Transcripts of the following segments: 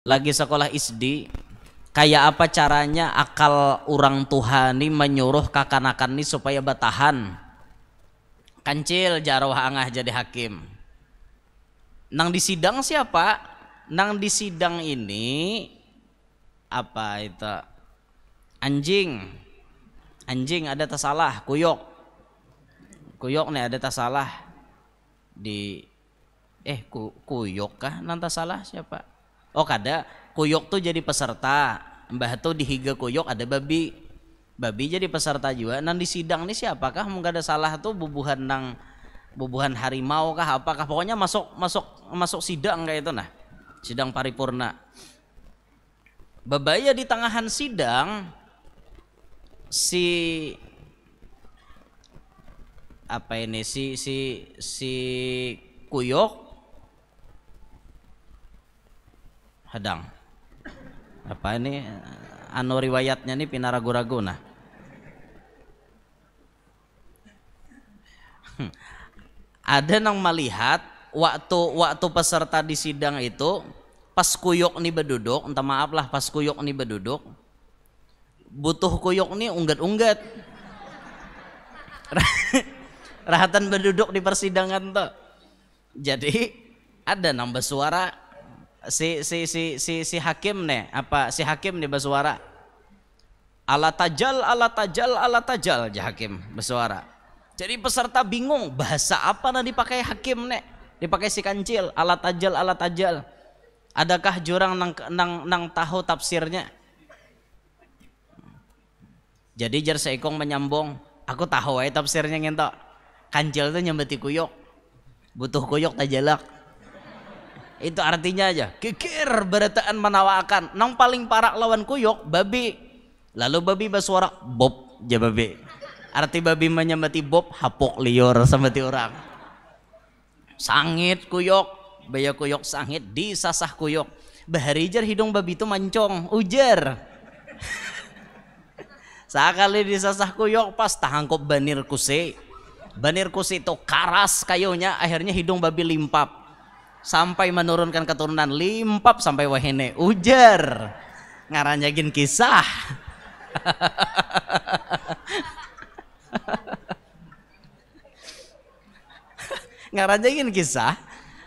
lagi sekolah SD kayak apa caranya akal orang Tuhan ini menyuruh kakanakan ini supaya bertahan? Kancil jarwah angah jadi hakim. Nang di sidang siapa? Nang di sidang ini apa itu? Anjing. Anjing ada tersalah kuyok. Kuyok nih ada tersalah. Di eh ku, kuyok kah? Nanti salah siapa oh kada. Kuyok tuh jadi peserta. Mbah tuh di higa kuyok ada babi. Babi jadi peserta juga. Nan di sidang nih siapakah? Mungkin ada salah tuh bubuhan nang bubuhan harimau kah? Apakah? Pokoknya masuk masuk masuk sidang kayak itu nah. Sidang paripurna. Babaya di tengahan sidang si apa ini? Si si si kuyok hadang. Apa ini anu riwayatnya nih pinaragu-ragu nah. Ada yang melihat waktu waktu peserta di sidang itu pas kuyok nih berduduk entah maaf lah pas kuyok nih berduduk butuh kuyok nih unggat-unggat rahatan berduduk di persidangan tuh. Jadi ada nambah suara si si si si si hakim nih apa si hakim nih bersuara. Ala tajal ala tajal ala tajal jah hakim bersuara. Jadi peserta bingung bahasa apa yang dipakai hakim nih dipakai si kancil ala tajal ala tajal. Adakah jurang nang nang nang tahu tafsirnya? Jadi jar seikong menyambung aku tahu ya tafsirnya ngentok. Kancil itu nyambeti kuyok butuh kuyok tajalak itu artinya aja. Kikir berataan menawakan nang paling parah lawan kuyok babi. Lalu babi bersuara bob ja babi. Arti babi menyembati bob hapok lior sambati orang. Sangit kuyok. Baya kuyok sangit disasah kuyok. Baharijar hidung babi itu mancong ujar sekali disasah kuyok pas tahangkop banir kuse banir kuse itu karas kayunya akhirnya hidung babi limpap sampai menurunkan keturunan. Limpap sampai wahene ujar. Ngaranjagin kisah. Ngaranjagin kisah.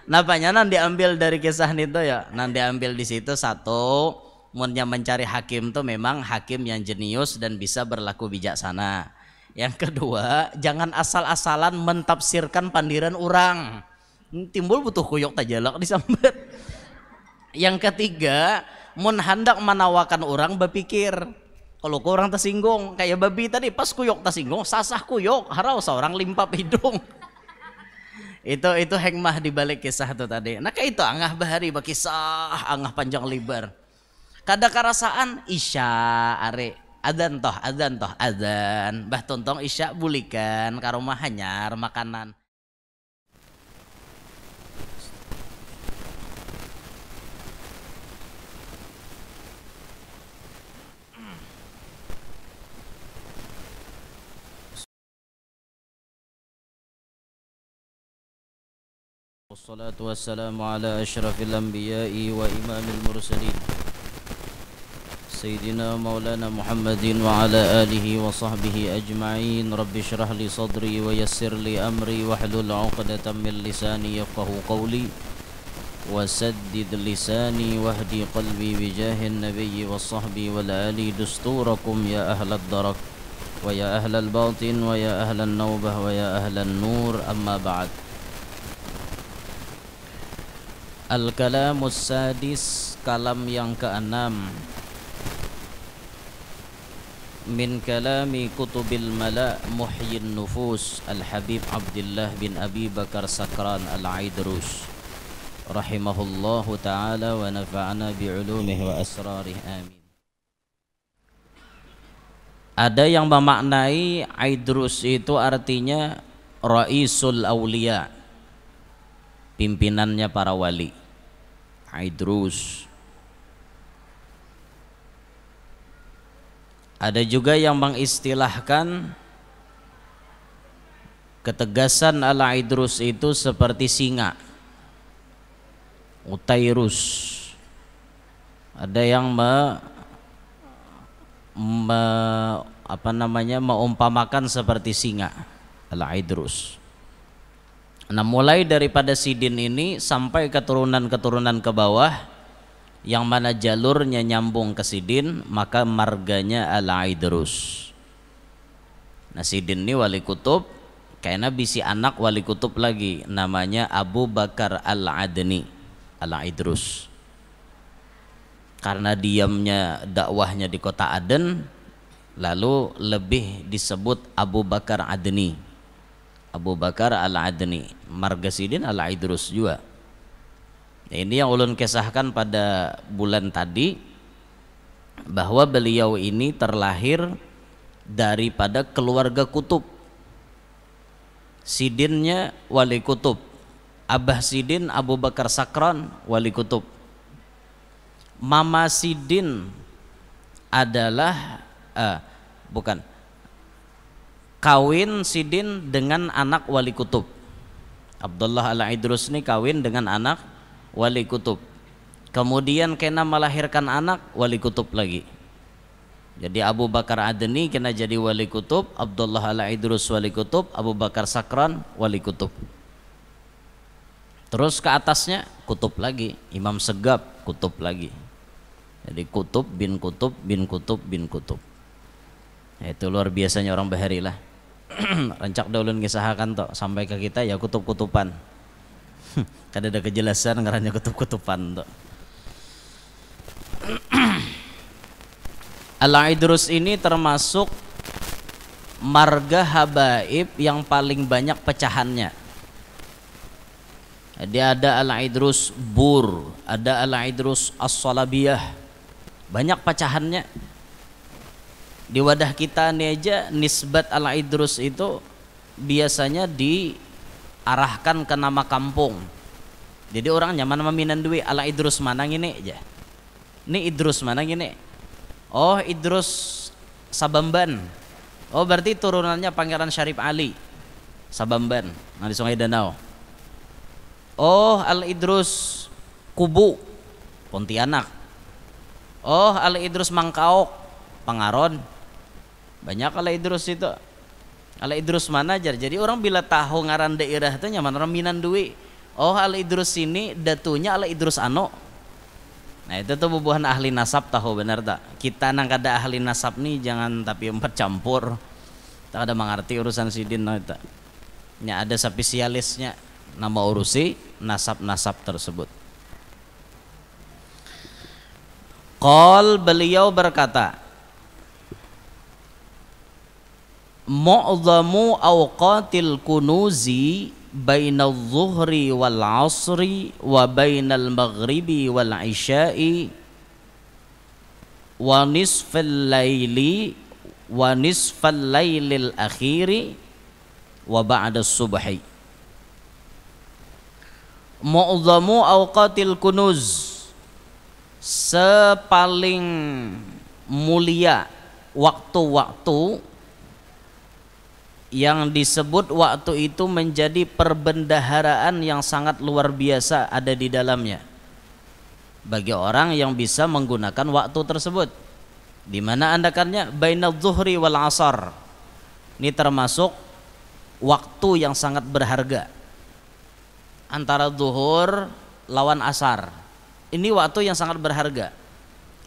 Napanya nanti diambil dari kisah itu ya. Nanti diambil di situ satu. Munnya mencari hakim tuh memang hakim yang jenius dan bisa berlaku bijaksana. Yang kedua jangan asal-asalan mentafsirkan pandiran orang timbul butuh kuyok tajalak disambat yang ketiga mun hendak menawakan orang berpikir kalau orang tersinggung kayak babi tadi pas kuyok tersinggung sasah kuyok harau seorang limpap hidung. Itu itu hikmah di balik kisah itu tadi. Nah kayak itu angah bahari bakisah angah panjang lebar. Kada karasaan isya are. Adan toh adan toh adan. Bah tontong isya bulikan karumah hanyar makanan والصلاة والسلام على أشرف الأنبياء وإمام المرسلين. سيدنا مولانا محمد وعلى آله وصحبه أجمعين. رب اشرح لي صدري ويسر لي أمري واحلل عقدة من لساني يفقه قولي. وسدد لساني واهدي قلبي بجاه النبي والصحب والآل دستوركم يا أهل الدرك ويا أهل الباطن ويا أهل النوبة ويا أهل النور. أما بعد Al-Kalamus Sadis Kalam yang keenam. Min kalami kutubil mala Muhyin nufus Al-Habib Abdullah bin Abi Bakar Sakran Al-Aidrus. Rahimahullahu ta'ala Wa nafa'ana bi'ulumih wa asrarih Amin. Ada yang memaknai Aidrus itu artinya Raisul Aulia Pimpinannya para wali. Idrus. Ada juga yang mengistilahkan ketegasan ala Idrus itu seperti singa. Utairus. Ada yang me, me apa namanya meumpamakan seperti singa al-idrus nah mulai daripada sidin ini sampai keturunan-keturunan ke bawah yang mana jalurnya nyambung ke sidin maka marganya al-idrus nah sidin ini wali kutub karena bisi anak wali kutub lagi namanya Abu Bakar Al-Adni Al-Idrus karena diamnya dakwahnya di kota Aden lalu lebih disebut Abu Bakar Adni Abu Bakar Al-Adni Margasidin Al-Idrus juga. Nah, ini yang ulun kisahkan pada bulan tadi bahwa beliau ini terlahir daripada keluarga kutub. Sidinnya wali kutub. Abah Sidin Abu Bakar Sakran wali kutub. Mama Sidin adalah uh, bukan kawin Sidin dengan anak wali kutub Abdullah al-Idrus ini kawin dengan anak wali kutub kemudian kena melahirkan anak wali kutub lagi jadi Abu Bakar Adni kena jadi wali kutub, Abdullah al Idrus wali kutub, Abu Bakar Sakran wali kutub. Terus ke atasnya kutub lagi, Imam Segap kutub lagi. Jadi kutub bin kutub bin kutub bin kutub. Ya, itu luar biasanya orang Bahari lah. Rancak daulun ngisahakan toh sampai ke kita ya kutub-kutupan. Kada ada kejelasan ngarannya kutub-kutupan toh. Al-Idrus ini termasuk marga habaib yang paling banyak pecahannya. Dia ada Al-Idrus Bur, ada Al-Idrus As-Salabiyah. Banyak pecahannya. Di wadah kita ini aja nisbat Al-Idrus itu biasanya diarahkan ke nama kampung. Jadi orang nyaman meminan duit Al-Idrus mana ini aja. Ini Idrus mana ini? Oh Idrus Sabamban. Oh berarti turunannya Pangeran Syarif Ali. Sabamban, nah di Sungai Danau. Oh Al Idrus Kubu, Pontianak. Oh Al Idrus Mangkaok, Pangaron. Banyak Al Idrus itu. Al Idrus mana aja. Jadi orang bila tahu ngaran daerah itu nyaman orang minan duit. Oh Al Idrus ini datunya Al Idrus Ano Nah itu tuh bubuhan ahli nasab tahu benar tak? Kita nang kada ahli nasab nih jangan tapi empat campur. Tak ada mengerti urusan sidin no, itu. Ya ada spesialisnya nama urusi nasab-nasab tersebut. Qal beliau berkata Mu'zamu awqatil kunuzi bainal zuhri wal asri wa bainal maghribi wal isya'i wa nisfal laili wa nisfal lailil akhiri wa ba'da subhi mu'zamu awqatil kunuz sepaling mulia waktu-waktu yang disebut waktu itu menjadi perbendaharaan yang sangat luar biasa ada di dalamnya. Bagi orang yang bisa menggunakan waktu tersebut. Di mana andakannya bainal zuhri wal asar. Ini termasuk waktu yang sangat berharga. Antara zuhur lawan asar. Ini waktu yang sangat berharga.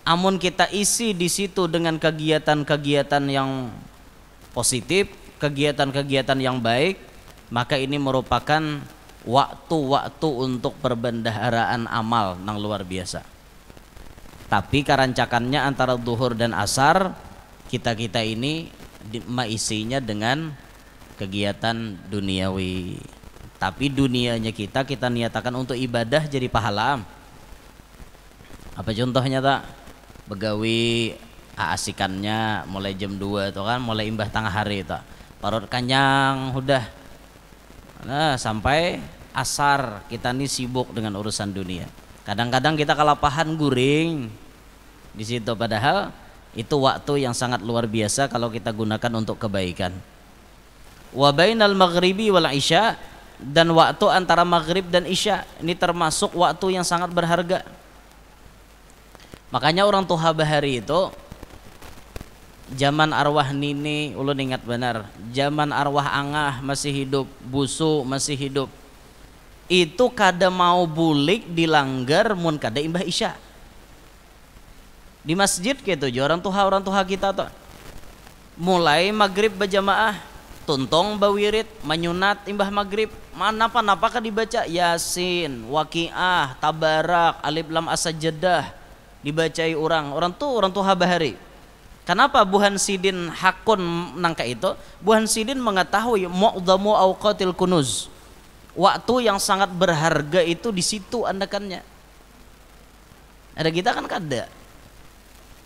Amun kita isi di situ dengan kegiatan-kegiatan yang positif kegiatan-kegiatan yang baik maka ini merupakan waktu-waktu untuk perbendaharaan amal yang luar biasa. Tapi kerancakannya antara duhur dan asar kita-kita ini maisinya dengan kegiatan duniawi. Tapi dunianya kita kita niatakan untuk ibadah jadi pahala. Apa contohnya tak begawi asikannya mulai jam 2 itu kan? Mulai imbah tengah hari itu parut kanyang udah. Nah sampai asar kita nih sibuk dengan urusan dunia. Kadang-kadang kita kelapahan guring di situ padahal itu waktu yang sangat luar biasa kalau kita gunakan untuk kebaikan. Wa bainal maghribi wal isya dan waktu antara maghrib dan isya ini termasuk waktu yang sangat berharga. Makanya orang tua bahari itu zaman arwah nini ulun ingat benar. Zaman arwah angah masih hidup busu masih hidup. Itu kada mau bulik dilanggar mun kada imbah isya. Di masjid gitu orang tuha orang tuha kita tuh. Mulai maghrib berjamaah tuntong bawirit menyunat imbah maghrib. Mana apa napa dibaca? Yasin waqiah tabarak alif lam asajadah dibacai orang orang tuh orang tuha bahari Kenapa Buhan Sidin hakun nangka itu? Buhan Sidin mengetahui mu'dhamu awqatil kunuz. Waktu yang sangat berharga itu di situ andakannya. Ada kita kan kada.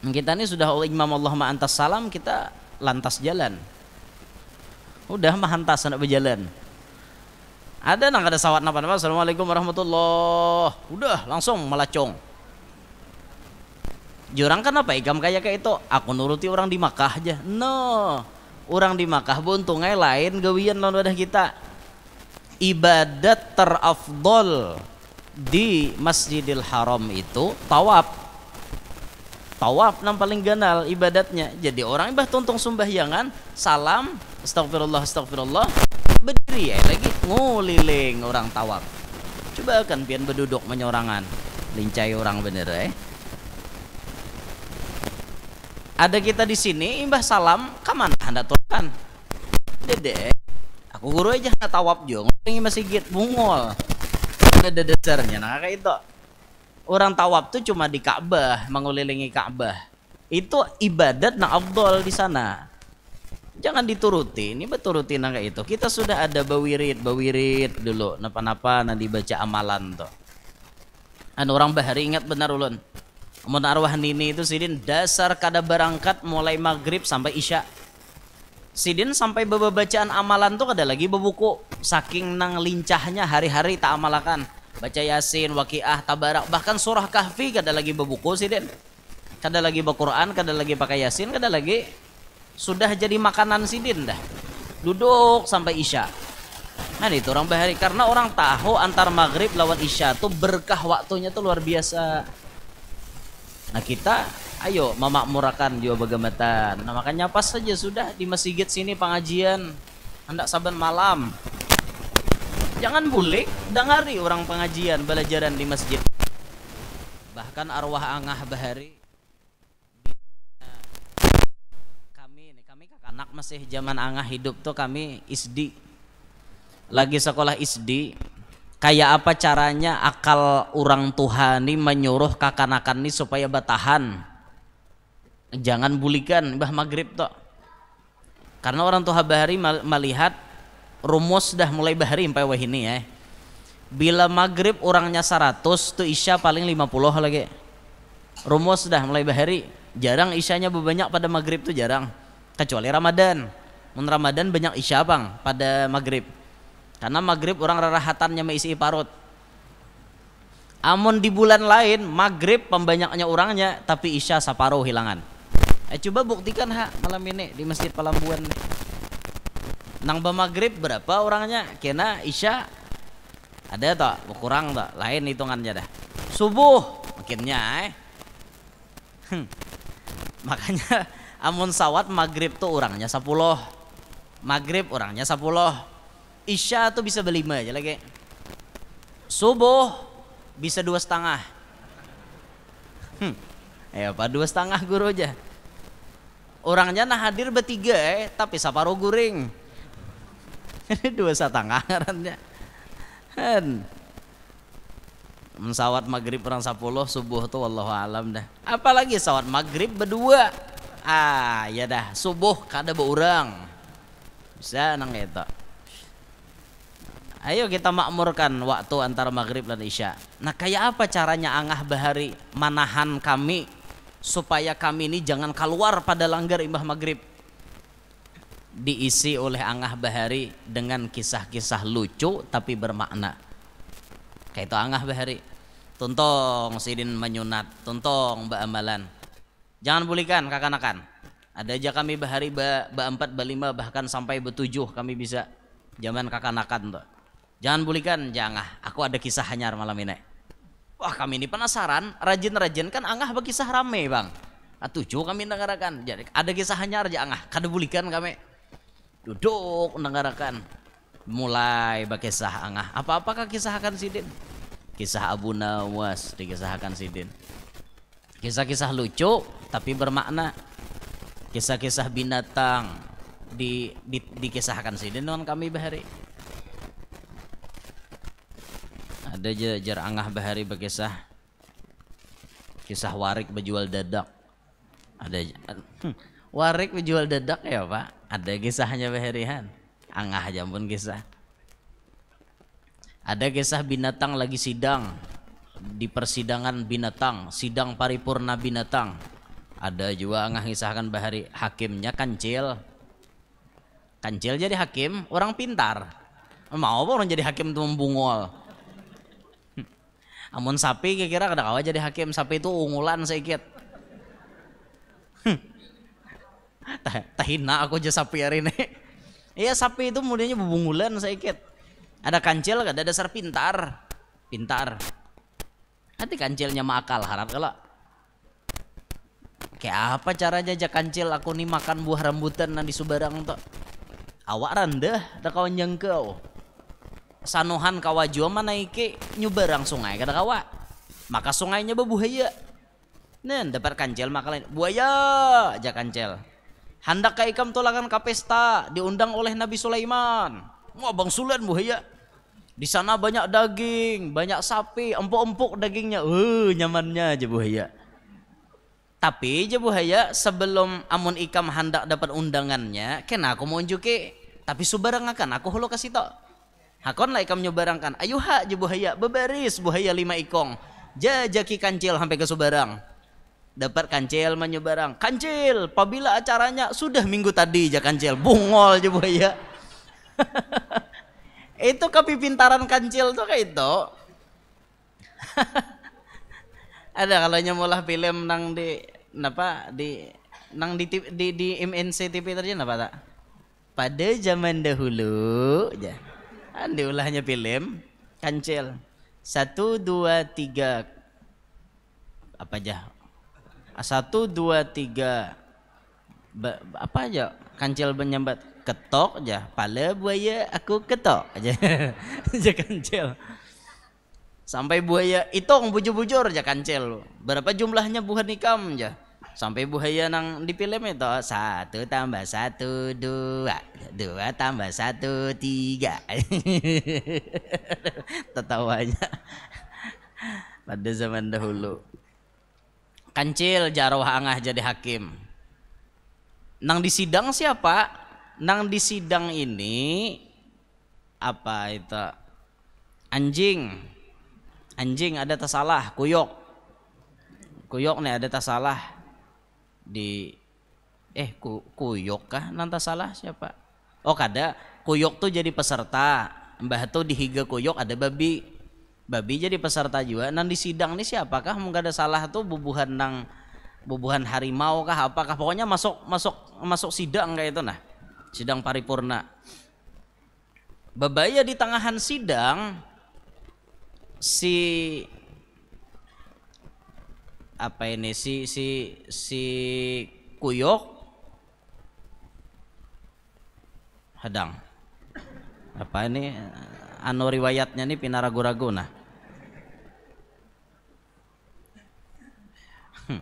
Kita ini sudah oleh Imam Allah antas salam kita lantas jalan. Udah mahantas anak berjalan. Ada nang ada sawat napa napa. Assalamualaikum warahmatullah. Udah langsung melacong Jurang kan apa ikam kayak kayak itu aku nuruti orang di Makkah aja. No. Orang di Makkah buntungnya lain gawian lawan wadah kita. Ibadat terafdol di Masjidil Haram itu tawaf. Tawaf yang paling ganal ibadatnya. Jadi orang ibah tuntung sumbahyangan salam astagfirullah astagfirullah berdiri ya lagi nguliling orang tawaf. Coba kan pian berduduk menyorangan lincai orang bener eh ada kita di sini imbah salam ke mana anda turun dede aku guru aja nggak tawab juga masih masjid bungol. Ada dasarnya nah kayak itu. Orang tawab tuh cuma di Ka'bah mengelilingi Ka'bah. Itu ibadat nah abdul di sana. Jangan dituruti ini betul rutin kayak itu. Kita sudah ada bawirit bawirit dulu napa-napa nanti baca amalan tuh. Anu orang bahari ingat benar ulun Mun arwah nini itu sidin dasar kada berangkat mulai maghrib sampai isya. Sidin sampai bacaan amalan tuh kada lagi bebuku. Saking nang lincahnya hari-hari tak amalakan. Baca yasin, waqiah, tabarak, bahkan surah kahfi kada lagi bebuku sidin. Kada lagi Quran, kada lagi pakai yasin, kada lagi sudah jadi makanan sidin dah. Duduk sampai isya. Nah itu orang bahari karena orang tahu antar maghrib lawan isya tuh berkah waktunya tuh luar biasa. Nah kita ayo memakmurkan juga bagamatan. Nah makanya pas saja sudah di masjid sini pengajian hendak saban malam. Jangan bulik, dengari orang pengajian belajaran di masjid. Bahkan arwah angah bahari kami ini kami kakak anak masih zaman angah hidup tuh kami isdi lagi sekolah isdi kayak apa caranya akal orang Tuhan ini menyuruh kakanakan ini supaya batahan jangan bulikan bah maghrib toh. Karena orang tua bahari melihat rumus dah mulai bahari sampai wah ini ya bila maghrib orangnya 100 tuh isya paling 50 lagi. Rumus dah mulai bahari. Jarang isyanya banyak pada maghrib tuh jarang. Kecuali Ramadan. Mun Ramadan banyak isya bang pada maghrib karena maghrib orang rarahatannya isi parut. Amun di bulan lain maghrib pembanyaknya orangnya tapi isya separuh hilangan. Eh coba buktikan ha malam ini di masjid Palambuan nih. Nang maghrib berapa orangnya? Kena isya ada tak kurang tak lain hitungannya dah. Subuh makinnya eh. Hmm. Makanya amun sawat maghrib tuh orangnya 10 maghrib orangnya 10 Isya tuh bisa berlima aja lagi. Subuh bisa dua setengah. Hmm. Ya apa dua setengah guru aja. Orangnya nah hadir bertiga eh, tapi saparuh guring. dua setengah ngarannya. Kan. Sawat maghrib orang sepuluh subuh tuh Allah alam dah. Apalagi sawat maghrib berdua. Ah ya dah subuh kada beurang. Bisa nang itu. Ayo kita makmurkan waktu antara maghrib dan isya. Nah kayak apa caranya angah bahari manahan kami supaya kami ini jangan keluar pada langgar imbah maghrib. Diisi oleh angah bahari dengan kisah-kisah lucu tapi bermakna. Kayak itu angah bahari. Tuntong sidin menyunat, tuntong mbak amalan. Jangan bulikan kakanakan. Ada aja kami bahari ba, ba ba lima bahkan sampai betujuh kami bisa zaman kakanakan tuh Jangan bulikan, jangan. Aku ada kisah hanyar malam ini. wah kami ini penasaran. Rajin-rajin kan angah bagi kisah rame bang. Atuju kami dengarkan jadi ada kisahnya raja angah kada bulikan kami. Duduk dengarkan mulai bakisah angah. Apa apakah kisahkan sidin kisah Abu Nawas dikisahkan sidin kisah-kisah lucu tapi bermakna. Kisah-kisah binatang di, di dikisahkan sidin non kami bahari ada aja jar angah bahari bakisah kisah warik berjual dadak ada hmm, warik berjual dadak ya pak? Ada kisahnya baharihan angah aja pun kisah. Ada kisah binatang lagi sidang. Di persidangan binatang. Sidang paripurna binatang. Ada juga angah kisahkan bahari hakimnya kancil. Kancil jadi hakim orang pintar. Mau apa orang jadi hakim tuh membungol. Amun sapi kira-kira kada kawa jadi hakim. Sapi itu unggulan sedikit tahina aku aja sapi hari ini. Iya sapi itu mudahnya bubungulan sedikit ada kancil ada dasar pintar. Pintar. Nanti kancilnya makal harap kalau kayak apa caranya aja kancil? Aku nih makan buah rambutan nanti subarang tuh awak rendah ada kawan jengkau sanuhan kawajua mana iki nyubarang sungai kata kawa maka sungainya bebuaya Nen dapat kancil makalah buaya aja kancil. Hendak ke ikam tolakan ke pesta diundang oleh Nabi Sulaiman. Wah bang Sulan buaya. Di sana banyak daging, banyak sapi, empuk-empuk dagingnya. Uh, nyamannya aja buaya. Tapi aja buaya sebelum amun ikam hendak dapat undangannya, kena aku mau unjuki. Tapi subarang akan aku hulu kasih tok. Hakon lah ikam nyobarangkan. Ayo ha aja buaya, bebaris buaya lima ikong. Jajaki kancil sampai ke subarang. Dapat kancil menyebarang kancil apabila acaranya sudah minggu tadi ya kancil. Bungol aja buaya itu kepipintaran kancil tuh kayak itu? Ada kalau nyemulah film nang di napa di nang di di, di, di MNC TV tadi apa tak? Pada zaman dahulu ya diulahnya film kancil. Satu dua tiga. Apa aja? Satu dua tiga. Ba, apa aja? Kancil menyambat. Ketok aja. Pala buaya aku ketok aja. Aja kancil. Sampai buaya itong bujur-bujur aja kancil. Berapa jumlahnya buah nikam aja sampai buaya nang di film itu satu tambah satu dua. Dua tambah satu tiga. Tertawanya pada zaman dahulu. Kancil jarwah angah jadi hakim. Nang di sidang siapa? Nang di sidang ini apa itu? Anjing. Anjing ada tersalah. Kuyok. Kuyok nih ada tersalah di eh ku, kuyok kah? Nang salah siapa? Oh kada. Kuyok tuh jadi peserta. Mbah tuh di higa kuyok ada babi. Babi jadi peserta juga. Nan di sidang ini siapakah? Mungkin ada salah tuh bubuhan nang bubuhan harimau kah? Apakah? Pokoknya masuk masuk masuk sidang kayak itu nah. Sidang paripurna. Babaya di tengahan sidang si apa ini si si si kuyok? Hadang. Apa ini? Anu riwayatnya nih pinaragu-ragu nah.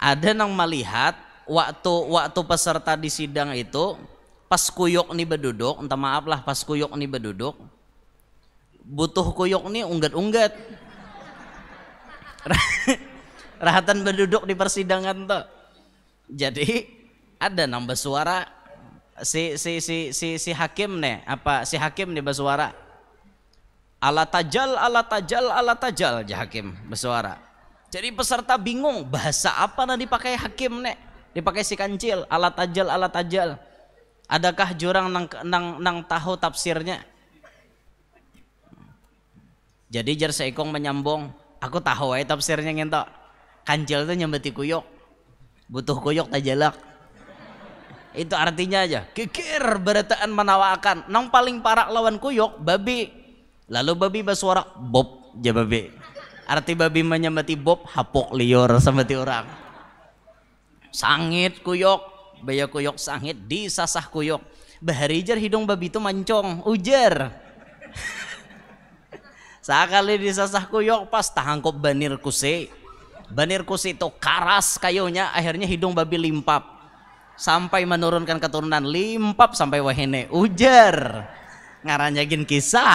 Ada yang melihat waktu waktu peserta di sidang itu pas kuyok nih berduduk, entah maaf lah pas kuyok nih berduduk, butuh kuyok nih unggat-unggat. Rahatan berduduk di persidangan tuh. Jadi ada nambah suara si si si si si hakim nih apa si hakim nih bersuara ala tajal ala tajal ala tajal ja hakim bersuara jadi peserta bingung bahasa apa yang dipakai hakim nek? Dipakai si kancil, alat ajal, alat ajal. Adakah jurang nang, nang, nang tahu tafsirnya? Jadi jar seikong menyambung, aku tahu ya tafsirnya ngentok. Kancil itu nyambeti kuyok. Butuh kuyok tajalak. Itu artinya aja. Kikir berataan menawakan. Nang paling parah lawan kuyok, babi. Lalu babi bersuara, bob, ja babi arti babi menyambati bob hapok liur sambati orang sangit kuyok baya kuyok sangit disasah kuyok baharijar hidung babi itu mancong ujar sakali disasah kuyok pas tahangkop banir kuse banir kuse itu karas kayunya akhirnya hidung babi limpap. Sampai menurunkan keturunan limpap sampai wahene ujar. Ngaranjagin kisah.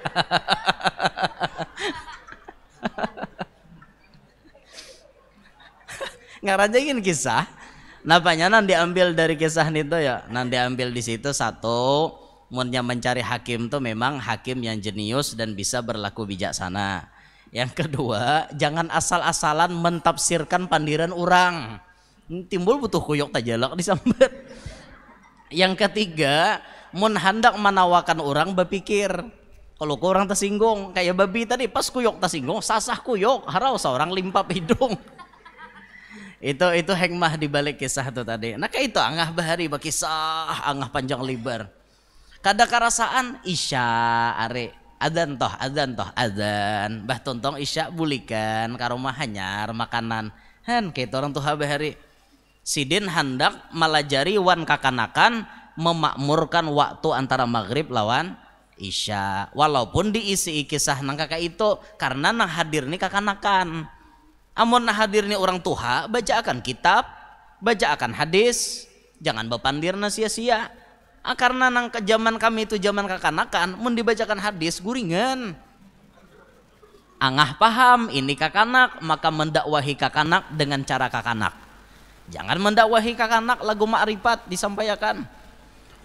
Ngaranjagin kisah? Napanya nanti diambil dari kisah itu ya? Nanti diambil di situ satu yang mencari hakim tuh memang hakim yang jenius dan bisa berlaku bijaksana yang kedua jangan asal-asalan mentafsirkan pandiran orang timbul butuh kuyok tajalak disambet yang ketiga mun hendak orang berpikir kalau orang tersinggung kayak babi tadi pas kuyok tersinggung sasah kuyok harau seorang limpap hidung. Itu itu hikmah di balik kisah itu tadi. Nah kayak itu angah bahari bakisah angah panjang lebar. Kada karasaan isya are adan toh adan toh adan bah tontong isya bulikan karumah hanyar makanan. Han kayak orang tuh bahari sidin hendak malajari wan kakanakan memakmurkan waktu antara maghrib lawan isya. Walaupun diisi kisah nang kakak itu karena nang hadir nih kakanakan. Amun hadir nih orang tua baca akan kitab baca akan hadis. Jangan bepandirna sia-sia karena nang ke zaman kami itu zaman kakanakan mun dibacakan hadis guringan angah paham ini kakanak maka mendakwahi kakanak dengan cara kakanak. Jangan mendakwahi kakanak lagu ma'rifat disampaikan.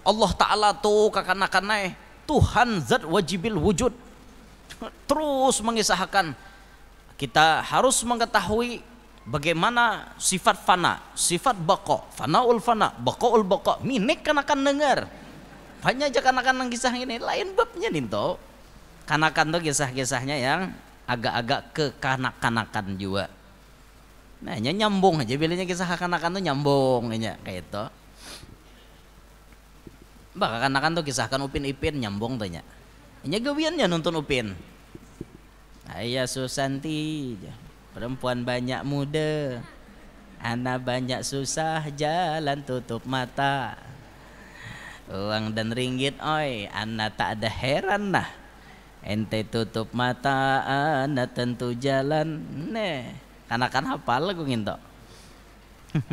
Allah Ta'ala tuh kakanakan Tuhan zat wajibil wujud. Terus mengisahkan. Kita harus mengetahui bagaimana sifat fana, sifat bako, fanaul fana, bakoul bako, minik kan akan dengar. Banyak aja kan akan kisah ini lain babnya nih toh. Kanakan tuh kisah-kisahnya yang agak-agak kekanak-kanakan juga. Nah, nyambung aja bilangnya kisah kanakan tuh nyambung aja kayak itu. Bah kanakan tuh kisahkan Upin Ipin nyambung tuh nya. Ini gawiannya nonton Upin. Ayah Susanti Perempuan banyak muda Anak banyak susah Jalan tutup mata. Uang dan ringgit oi Anak tak ada heran lah Ente tutup mata Anak tentu jalan Nih Karena kan hafal lagu nginto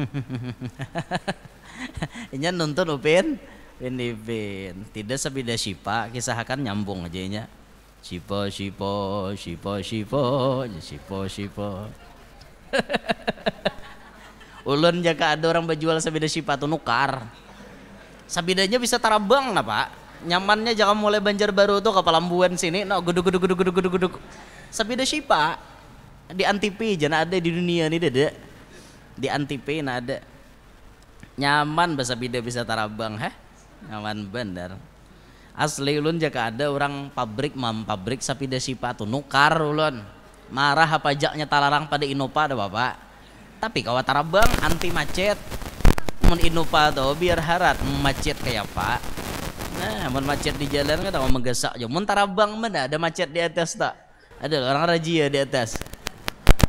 Ini nonton Upin. Upin Upin. Tidak sebida sipa Kisah akan nyambung aja nya Sipo, sipo, sipo, sipo, sipo, sipo. Ulun jaka ada orang berjual sabida sipa tuh nukar. Sabidanya bisa tarabang nah pak. Nyamannya jangan mulai Banjar Baru tuh ke Palambuan sini, no guduk guduk guduk guduk guduk guduk. Sabida sipa di Antipi jangan ada di dunia ini dede. Di Antipi nah ada. Nyaman bahasa bida bisa tarabang, heh. Nyaman bener asli ulun jika ada orang pabrik mam pabrik sapi desipa tuh nukar ulun. Marah apa jaknya talarang pada Innova ada bapak? Tapi kawat tarabang anti macet. Mun Innova tuh biar harat macet kayak pak nah mun macet di jalan kan mau menggesak aja mun tarabang mana? Ada macet di atas tak? Ada orang rajia di atas.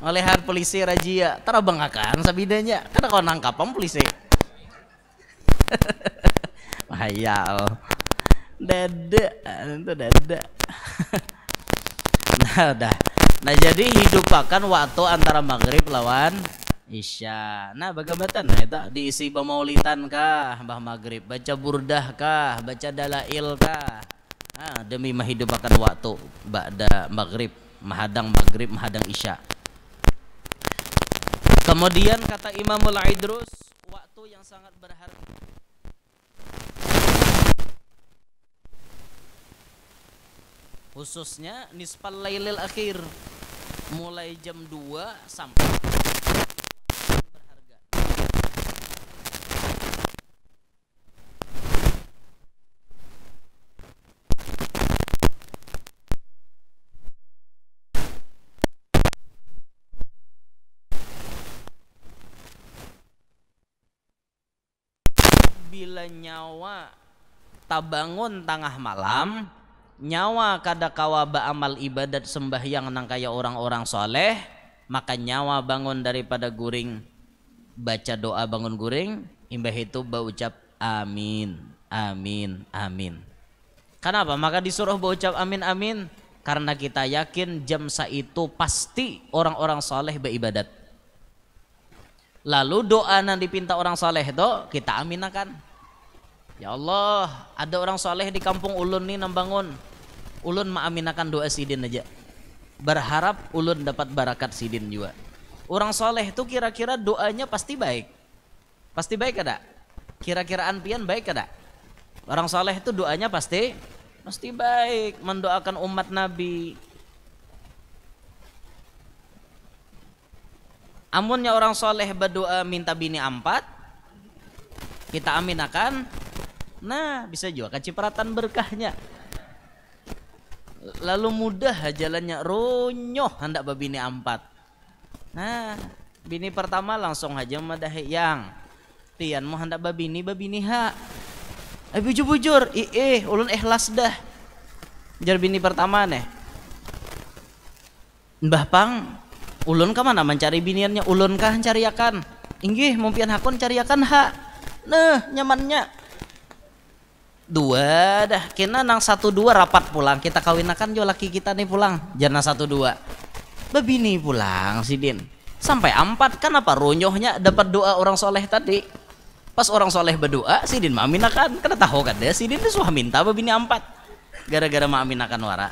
Melihat polisi rajia. Tarabang akan sabidanya karena kau nangkapam polisi. Hayal dada itu dada nah udah nah jadi hidupakan waktu antara maghrib lawan isya. Nah bagaimana nah itu diisi bamaulitan kah? Bah maghrib. Baca burdah kah? Baca dalail kah? Nah, demi menghidupakan waktu ba'da maghrib mahadang maghrib mahadang isya. Kemudian kata Imamul Aidrus waktu yang sangat berharga khususnya nisfal lailil akhir. Mulai jam 2 sampai berharga. Bila nyawa tak bangun tengah malam nyawa kada kawa amal ibadat sembahyang nang kaya orang-orang soleh maka nyawa bangun daripada guring. Baca doa bangun guring imbah itu berucap amin amin amin. Kenapa? Maka disuruh berucap amin amin. Karena kita yakin jam itu pasti orang-orang soleh beribadat. Lalu doa yang dipinta orang soleh itu kita aminakan ya Allah ada orang soleh di kampung ulun nih nambangun. Ulun maaminakan doa sidin aja. Berharap ulun dapat barakat sidin juga. Orang soleh itu kira-kira doanya pasti baik. Pasti baik ada kira-kira anpian baik ada orang soleh itu doanya pasti pasti baik. Mendoakan umat nabi. Amunnya orang soleh berdoa minta bini empat kita aminakan nah bisa juga kecipratan berkahnya. Lalu mudah jalannya ronyoh hendak babini empat nah bini pertama langsung aja madah yang. Pian mau hendak babini babini ha. Eh bujur bujur ih eh, ulun ikhlas dah. Jar bini pertama nih Mbah Pang ulun ke mana mencari biniannya? Ulun kah cariakan? Inggih mumpian hakun cariakan ha. Nah nyamannya dua dah. Kena nang satu dua rapat pulang. Kita kawinakan jo laki kita nih pulang. Jana satu dua. Babini pulang sidin sampai empat kan apa ronyohnya dapat doa orang soleh tadi? Pas orang soleh berdoa sidin maminakan kena tahu kan deh sidin itu suah minta babini empat. Gara-gara maminakan wara.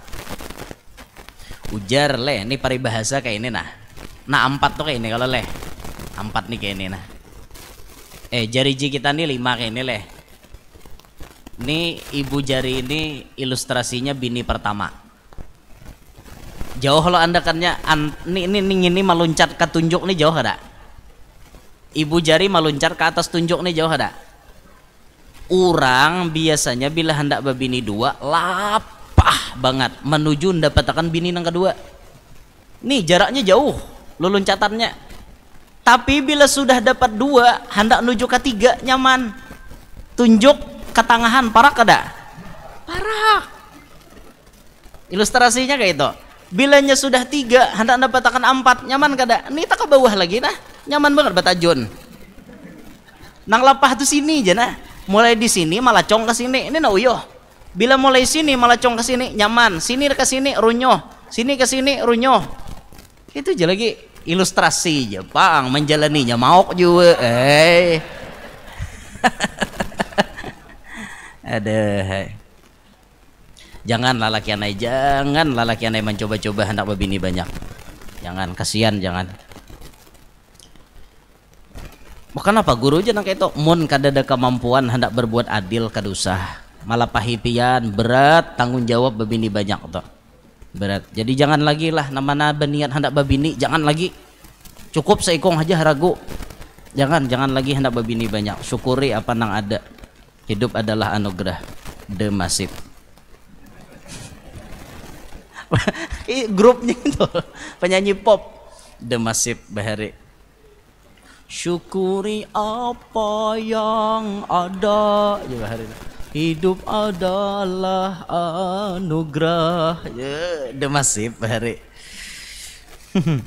Ujar leh ini paribahasa kayak ini nah. Nah empat tuh kayak ini kalau leh. Empat nih kayak ini nah. Eh jari kita nih lima kayak ini leh ini ibu jari ini ilustrasinya bini pertama. Jauh lo anda kannya, ini ini ini, ini meluncat ke tunjuk nih jauh ada. Ibu jari meluncat ke atas tunjuk nih jauh ada. Orang biasanya bila hendak berbini dua lapah banget menuju mendapatkan bini yang kedua. Nih jaraknya jauh, lo loncatannya. Tapi bila sudah dapat dua, hendak menuju ke tiga nyaman. Tunjuk ketangahan parak ada? Parak. Ilustrasinya kayak itu. Bilanya sudah tiga hendak dapatkan empat nyaman kada ini tak ke bawah lagi nah. Nyaman banget batajun nang lapah tuh sini aja nah. Mulai di sini malah cong ke sini. Ini nah uyoh bila mulai sini malah cong ke sini nyaman. Sini ke sini runyoh. Sini ke sini runyoh. Itu aja lagi ilustrasi Jepang menjalaninya mau juga eh ada jangan lalaki anai jangan lalaki anai mencoba-coba hendak berbini banyak. Jangan kasihan jangan. Bukan apa guru aja nang itu mun kadada kemampuan hendak berbuat adil kadusah malah pahipian berat tanggung jawab berbini banyak tuh berat. Jadi jangan lagi lah nama beniat hendak berbini jangan lagi. Cukup seikong aja ragu. Jangan jangan lagi hendak berbini banyak. Syukuri apa nang ada Hidup adalah anugerah. The Massive. Grupnya itu penyanyi pop The Massive Bahari. Syukuri apa yang ada ya Bahari. Hidup adalah anugerah. Ya, The Massive Bahari.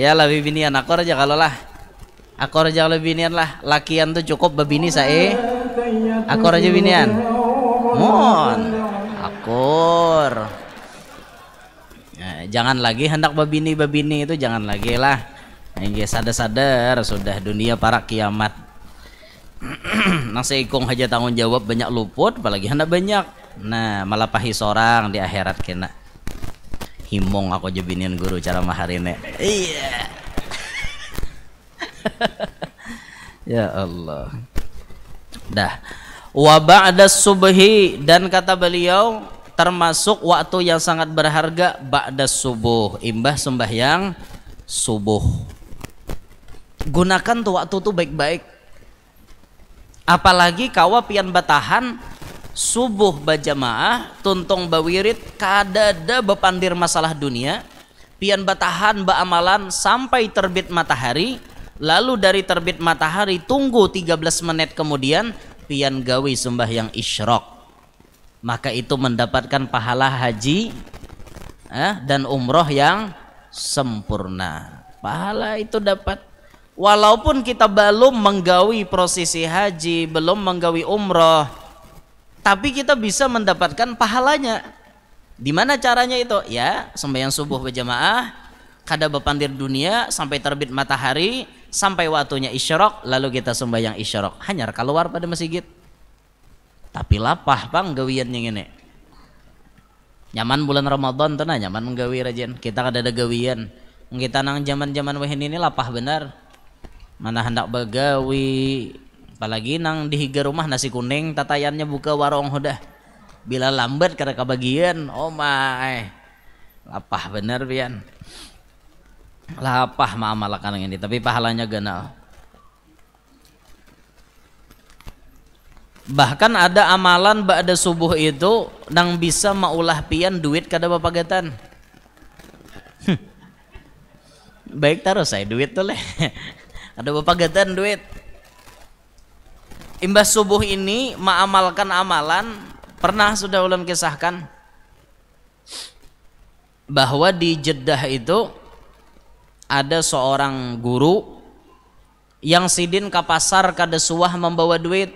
ya lebih bini anak aja kalau lah aku raja lebih lah. Lakian tuh cukup babini saya aku raja binian. Mon akur. Nah, jangan lagi hendak babini babini itu jangan lagi lah. Ini sadar-sadar sudah dunia para kiamat. Nang seikong aja tanggung jawab banyak luput apalagi hendak banyak. Nah malah pahi seorang di akhirat kena. Himong aku jebinian guru cara maharine. Iya ya Allah. Dah. Wa ba'da subhi. Dan kata beliau termasuk waktu yang sangat berharga ba'da subuh. Imbah sembahyang subuh. Gunakan tuh waktu tuh baik-baik. Apalagi kawa pian batahan subuh bajamaah tuntung bawirit kadada bepandir masalah dunia. Pian batahan ba amalan sampai terbit matahari lalu dari terbit matahari tunggu 13 menit kemudian pian gawi yang isyrok. Maka itu mendapatkan pahala haji eh, dan umroh yang sempurna. Pahala itu dapat. Walaupun kita belum menggawi prosesi haji belum menggawi umroh tapi kita bisa mendapatkan pahalanya. Di mana caranya itu? Ya sembahyang subuh berjamaah kada bepandir dunia sampai terbit matahari sampai waktunya isyrok lalu kita sembahyang isyrok hanya keluar pada masjid. Tapi lapah bang gawian yang ini nyaman bulan Ramadan tuh nah nyaman menggawi rajin kita kada ada gawian. Kita nang zaman-zaman wahin ini lapah benar. Mana hendak begawi apalagi nang di higa rumah nasi kuning tatayannya buka warung udah. Bila lambat karena kebagian. Oh my. Lapah benar pian lapah malakan ini tapi pahalanya ganal bahkan ada amalan ba'da subuh itu nang bisa maulah pian duit kada bapagatan baik taruh saya duit tuh leh. Ada bapak gatan duit. Imbas subuh ini mengamalkan amalan pernah sudah ulun kisahkan? Bahwa di Jeddah itu ada seorang guru yang sidin ke pasar kada suah membawa duit.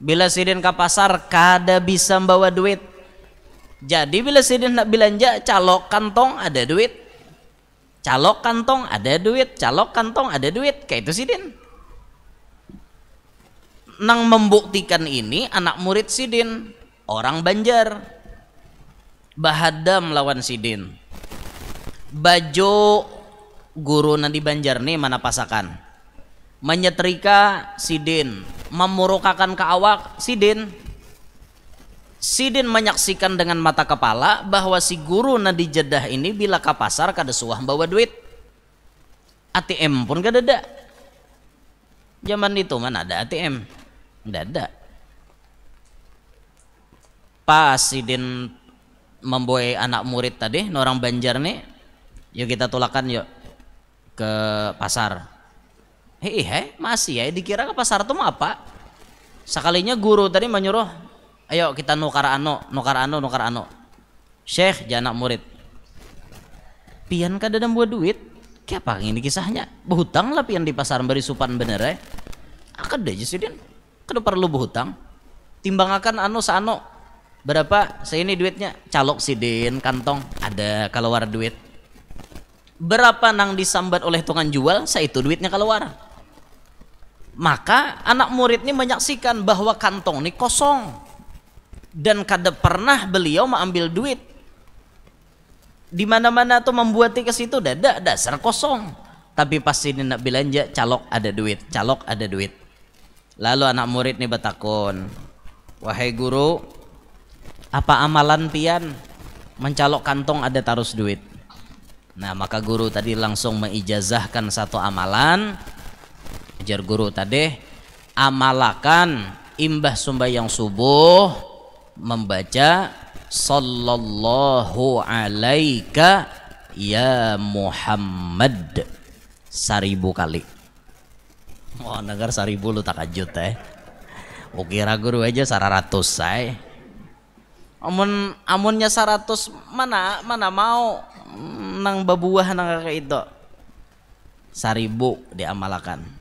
Bila sidin ke pasar kada bisa membawa duit. Jadi bila sidin nak belanja calok kantong ada duit. Calok kantong ada duit calok kantong ada duit. Kayak itu Sidin. Nang membuktikan ini anak murid Sidin orang Banjar. Bahadam lawan Sidin. Baju guru nanti Banjar nih mana pasakan menyetrika Sidin memurukakan ke awak Sidin Sidin menyaksikan dengan mata kepala bahwa si guru nadi Jeddah ini bila ke pasar kada suah bawa duit. ATM pun kada ada. Zaman itu mana ada ATM? Tidak ada. Pas Sidin membawa anak murid tadi, orang Banjar nih, yuk kita tulakan yuk ke pasar. Hei, hei, masih ya? Dikira ke pasar tuh apa? Sekalinya guru tadi menyuruh ayo kita nukar ano nukar ano nukar ano syekh janak murid. Pian kada dan buat duit? Kayak apa ini kisahnya? Berhutang lah pian di pasar beri supan bener eh. Akan deh sih kada perlu berhutang? Timbang akan ano sano berapa? Saya ini duitnya. Calok sidin kantong. Ada keluar duit berapa nang disambat oleh tukang jual saya itu duitnya keluar. Maka anak murid ini menyaksikan bahwa kantong ini kosong. Dan kada pernah beliau mengambil duit. Di mana-mana tuh membuat ke situ dada dasar kosong. Tapi pasti ini nak belanja calok ada duit calok ada duit. Lalu anak murid nih batakon wahai guru apa amalan pian? Mencalok kantong ada tarus duit nah maka guru tadi langsung mengijazahkan satu amalan. Ajar guru tadi amalakan imbah yang subuh membaca sallallahu alaika ya Muhammad. Seribu kali. Oh negar seribu lu tak ajut eh. Ukira guru aja saratus saya amun amunnya seratus mana mana mau nang babuah nang kayak itu? Seribu diamalkan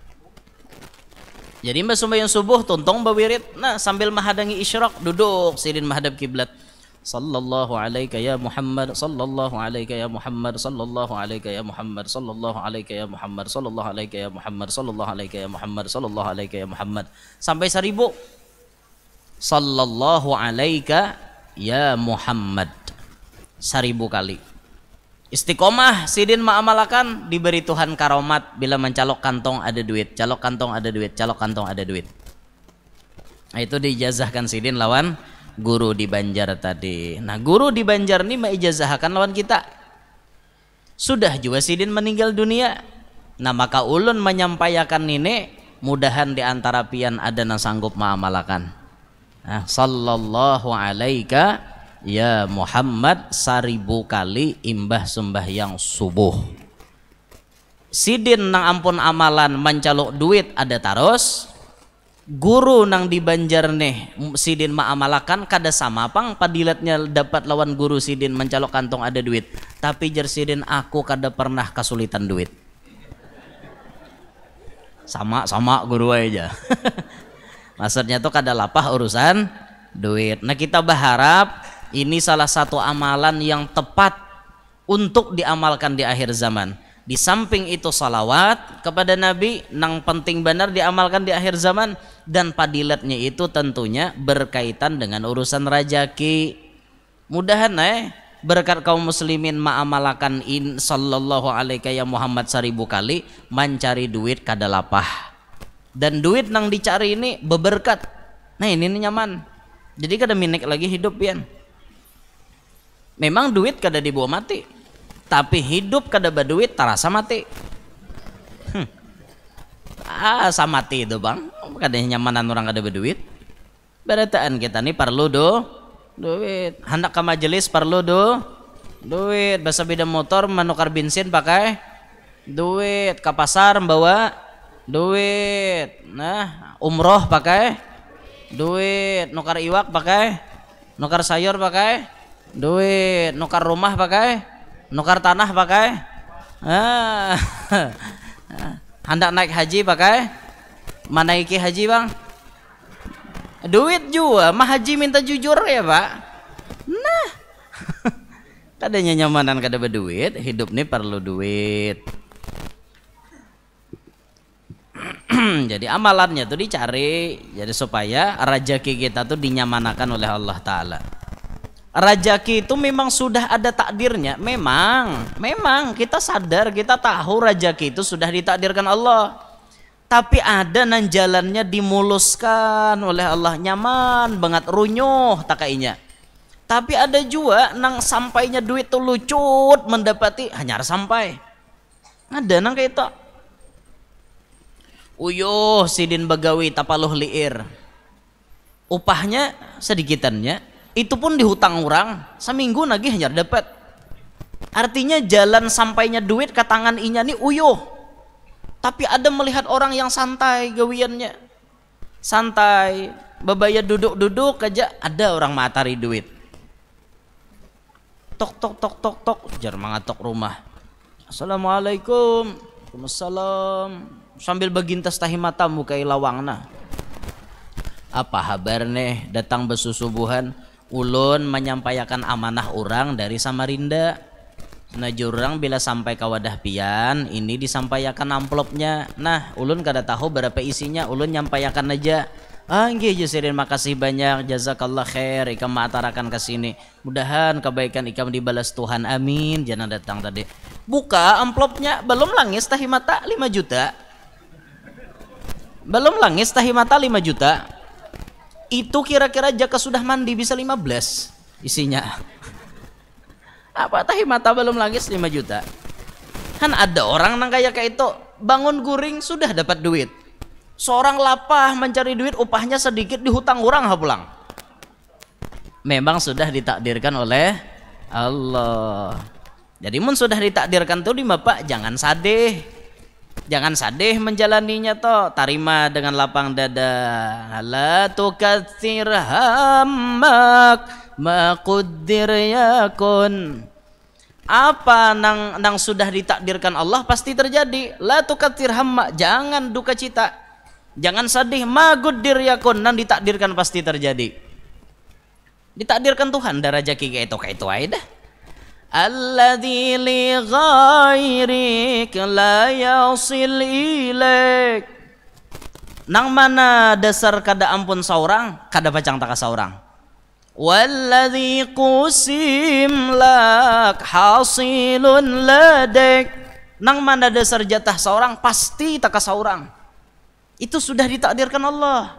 jadi mbak sembahyang subuh tuntong bawirit nah sambil menghadangi isyraq duduk sidin menghadap kiblat. Sallallahu alaika ya Muhammad sallallahu alaika ya Muhammad sallallahu alaika ya Muhammad sallallahu alaika ya Muhammad sallallahu alaika ya Muhammad sallallahu alaika ya Muhammad sallallahu alaika ya Muhammad. Sampai seribu sallallahu alaika ya Muhammad. Seribu kali Istiqomah sidin ma'amalakan diberi Tuhan karomat bila mencalok kantong ada duit, calok kantong ada duit, calok kantong ada duit. Nah, itu diijazahkan sidin lawan guru di Banjar tadi. Nah, guru di Banjar ini mengijazahkan lawan kita. Sudah juga sidin meninggal dunia. Nah, maka ulun menyampaikan ini mudahan di antara pian ada yang sanggup ma'amalakan. Nah, sallallahu alaika ya Muhammad seribu kali imbah sembahyang subuh. Sidin nang ampun amalan mencaluk duit ada taros guru nang di Banjar nih sidin maamalakan kada sama pang padilatnya dapat lawan guru sidin mencalok kantong ada duit. Tapi jer sidin aku kada pernah kesulitan duit. Sama sama guru aja. Maksudnya tuh kada lapah urusan duit. Nah kita berharap ini salah satu amalan yang tepat untuk diamalkan di akhir zaman di samping itu salawat kepada Nabi nang penting benar diamalkan di akhir zaman dan padilatnya itu tentunya berkaitan dengan urusan rajaki. Mudahan eh berkat kaum muslimin ma'amalakan in sallallahu alaihi ya Muhammad seribu kali mencari duit kada lapah. Dan duit nang dicari ini beberkat. Nah ini, ini nyaman. Jadi kada minik lagi hidup pian. Memang duit kada dibawa mati tapi hidup kada berduit terasa mati. Hmm. ah sama mati itu bang. Kada nyamanan orang kada berduit. Berataan kita nih perlu do duit. Hendak ke majelis perlu do duit. Bahasa beda motor menukar bensin pakai duit. Ke pasar membawa duit. Nah umroh pakai duit. Nukar iwak pakai nukar sayur pakai duit nukar rumah pakai nukar tanah pakai. Ah. hendak naik haji pakai manaiki haji bang. Duit juga mah haji minta jujur ya pak. Nah. Kadanya nyamanan kada berduit hidup nih perlu duit. Jadi amalannya tuh dicari jadi supaya rezeki kita tuh dinyamanakan oleh Allah Ta'ala Rajaki itu memang sudah ada takdirnya. Memang, memang kita sadar, kita tahu rajaki itu sudah ditakdirkan Allah. Tapi ada nan jalannya dimuluskan oleh Allah nyaman banget runyuh takainya. Tapi ada juga nang sampainya duit tuh lucut mendapati hanya sampai. Ada nang kayak itu. Uyuh sidin bagawi tapaluh liir. Upahnya sedikitannya itu pun dihutang orang seminggu lagi hanya dapat. Artinya jalan sampainya duit ke tangan inya nih uyuh. Tapi ada melihat orang yang santai gawiannya. Santai babaya duduk-duduk aja ada orang matari duit. Tok tok tok tok tok jar mangatok rumah. Assalamualaikum. Waalaikumsalam. Sambil bagintas tahi mata mukai lawang nah. Apa kabar nih? Datang besusubuhan ulun menyampaikan amanah orang dari Samarinda. Nah jurang bila sampai ke wadah pian ini disampaikan amplopnya. Nah ulun kada tahu berapa isinya ulun nyampaikan aja. Ah nggih Jusirin makasih banyak. Jazakallah khair ikam matarakan ke sini. Mudahan kebaikan ikam dibalas Tuhan amin. Jangan datang tadi. Buka amplopnya belum langis tahi mata 5 juta. Belum langis tahi mata 5 juta itu kira-kira jaka sudah mandi bisa 15 isinya. Apa tahi mata belum lagi 5 juta? Kan ada orang nang kayak kayak itu bangun guring sudah dapat duit. Seorang lapah mencari duit upahnya sedikit dihutang orang ha pulang. Memang sudah ditakdirkan oleh Allah. Jadi mun sudah ditakdirkan tuh di bapak jangan sadeh Jangan sadih menjalaninya toh, tarima dengan lapang dada. La tukatsir hammak maquddir yakun. Apa nang nang sudah ditakdirkan Allah pasti terjadi. La tukatsir hammak, jangan duka cita. Jangan sadih maguddir yakun nang ditakdirkan pasti terjadi. Ditakdirkan Tuhan darah jaki kayak itu kayak itu aja dah li ghairik la yasil ilaik nang mana dasar kada ampun seorang kada pacang taka seorang? Walladhi qusim lak hasilun ladek. Nang mana dasar jatah seorang pasti taka seorang. Itu sudah ditakdirkan Allah.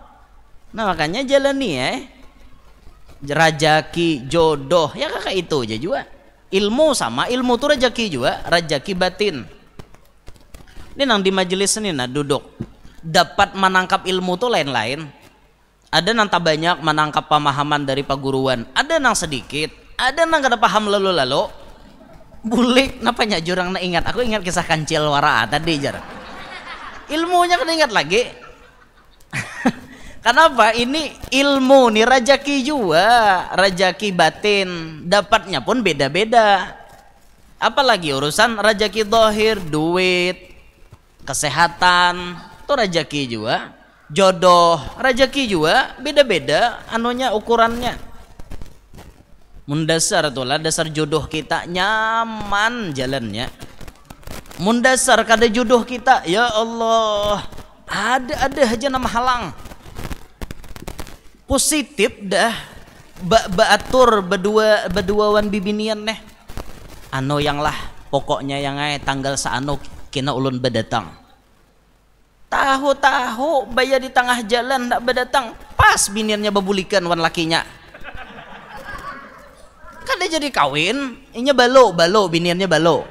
Nah makanya jalani ya rajaki jodoh. Ya kakak itu aja juga ilmu sama ilmu tuh rezeki juga rezeki batin. Ini nang di majelis ini nah duduk. Dapat menangkap ilmu tuh lain-lain. Ada nang banyak menangkap pemahaman dari paguruan. Ada nang sedikit ada nang kada paham lalu-lalu. Bulik napanya jurang na ingat? Aku ingat kisah kancil wara tadi jar. Ilmunya kada ingat lagi Kenapa? Ini ilmu nih rajaki juga, rajaki batin. Dapatnya pun beda-beda. Apalagi urusan rajaki dohir, duit, kesehatan, itu rajaki juga. Jodoh, rajaki juga beda-beda anunya ukurannya. Mundasar itulah dasar jodoh kita nyaman jalannya. Mundasar kada jodoh kita, ya Allah, ada-ada aja nama halang positif dah. Ba berdua berduawan bibinian neh ano yang lah pokoknya yang ay tanggal saano kina ulun berdatang. Tahu-tahu bayar di tengah jalan tak berdatang pas biniannya babulikan wan lakinya. Kan dia jadi kawin inya balo balo biniannya balo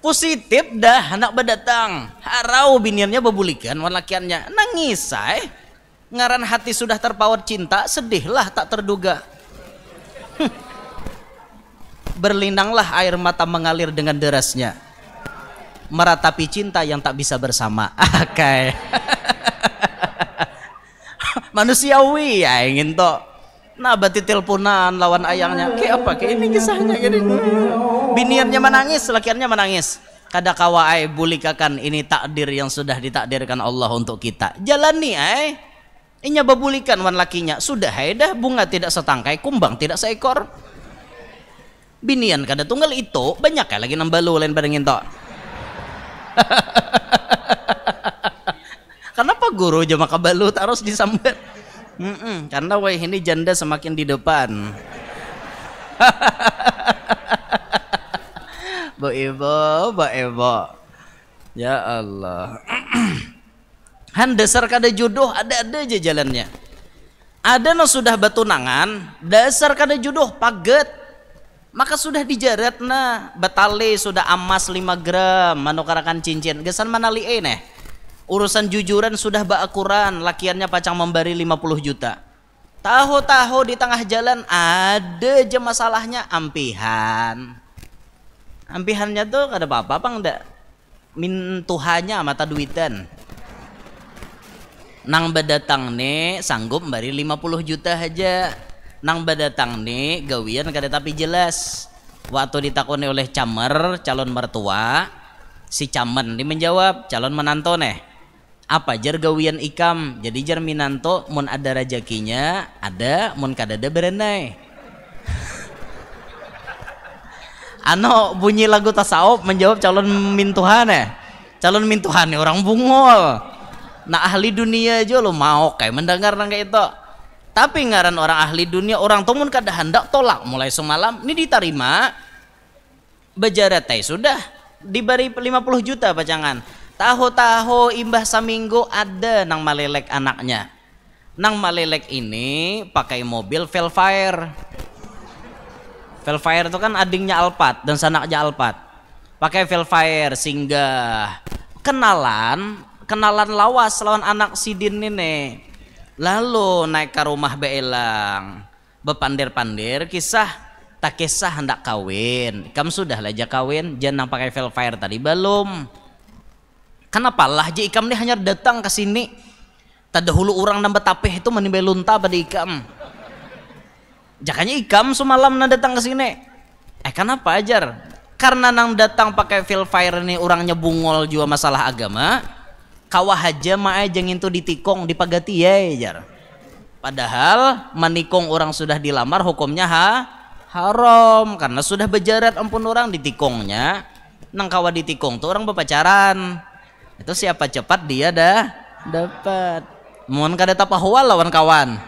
positif dah anak berdatang harau biniannya bebulikan walakiannya nangis say ngaran hati sudah terpaut cinta sedihlah tak terduga. Berlinanglah air mata mengalir dengan derasnya. Meratapi cinta yang tak bisa bersama. Oke manusiawi ya ingin toh nah berarti teleponan lawan ayangnya. Kayak apa kayak ini kisahnya gini biniannya menangis lakiannya menangis. Kada kawa ay bulikakan ini takdir yang sudah ditakdirkan Allah untuk kita. Jalani ay inya babulikan wan lakinya. Sudah ay dah. Bunga tidak setangkai kumbang tidak seekor. Binian kada tunggal itu banyak ya lagi nambalu lain pada ngintok kenapa guru aja maka balut harus disambat mm -mm, karena wah ini janda semakin di depan Bu Ibu, Bu Ibu. Ya Allah. Han dasar kada jodoh ada-ada aja jalannya. Ada no sudah batunangan, dasar kada jodoh paget. Maka sudah dijaret nah, batale sudah amas 5 gram, manukarakan cincin. Gesan manali eh neh. Urusan jujuran sudah baakuran, lakiannya pacang memberi 50 juta. Tahu-tahu di tengah jalan ada aja masalahnya ampihan ampihannya tuh ada apa-apa apa enggak min tuhannya mata duitan nang badatang nih sanggup bari 50 juta aja nang badatang nih gawian kada tapi jelas. Waktu ditakoni oleh camer calon mertua si camen dia menjawab calon menanto nih apa jar gawian ikam? Jadi jar minanto mun ada rajakinya ada mun kada ada berenai ano bunyi lagu tasawuf menjawab calon mintuhan ya calon mintuhan ya orang bungol. Nah ahli dunia aja lo mau kayak mendengar kayak itu. Tapi ngaran orang ahli dunia orang tumun kada hendak tolak. Mulai semalam ini diterima bejarat sudah diberi 50 juta pacangan tahu-tahu imbah saminggu ada nang malelek anaknya. Nang malelek ini pakai mobil Velfire Velfire itu kan adingnya Alphard dan sanaknya Alphard. Pakai Velfire singgah kenalan kenalan lawas lawan anak Sidin ini. Lalu naik ke rumah Beelang. Bepandir-pandir kisah tak kisah hendak kawin. Kamu sudah aja kawin, jangan pakai Velfire tadi belum. Kenapa lah ikam ini hanya datang ke sini. Tak dahulu orang nambah tapih itu menimba lunta pada ikam Jakanya ikam semalam nang datang ke sini. Eh kenapa ajar? Karena nang datang pakai feel fire ini orangnya bungol juga masalah agama. Kawah aja mah aja ngintu ditikong dipagati ya ajar. Padahal menikung orang sudah dilamar hukumnya ha haram karena sudah bejarat ampun orang ditikongnya. Nang kawah ditikong tuh orang berpacaran. Itu siapa cepat dia dah dapat. Mohon kada tapahwa lawan kawan.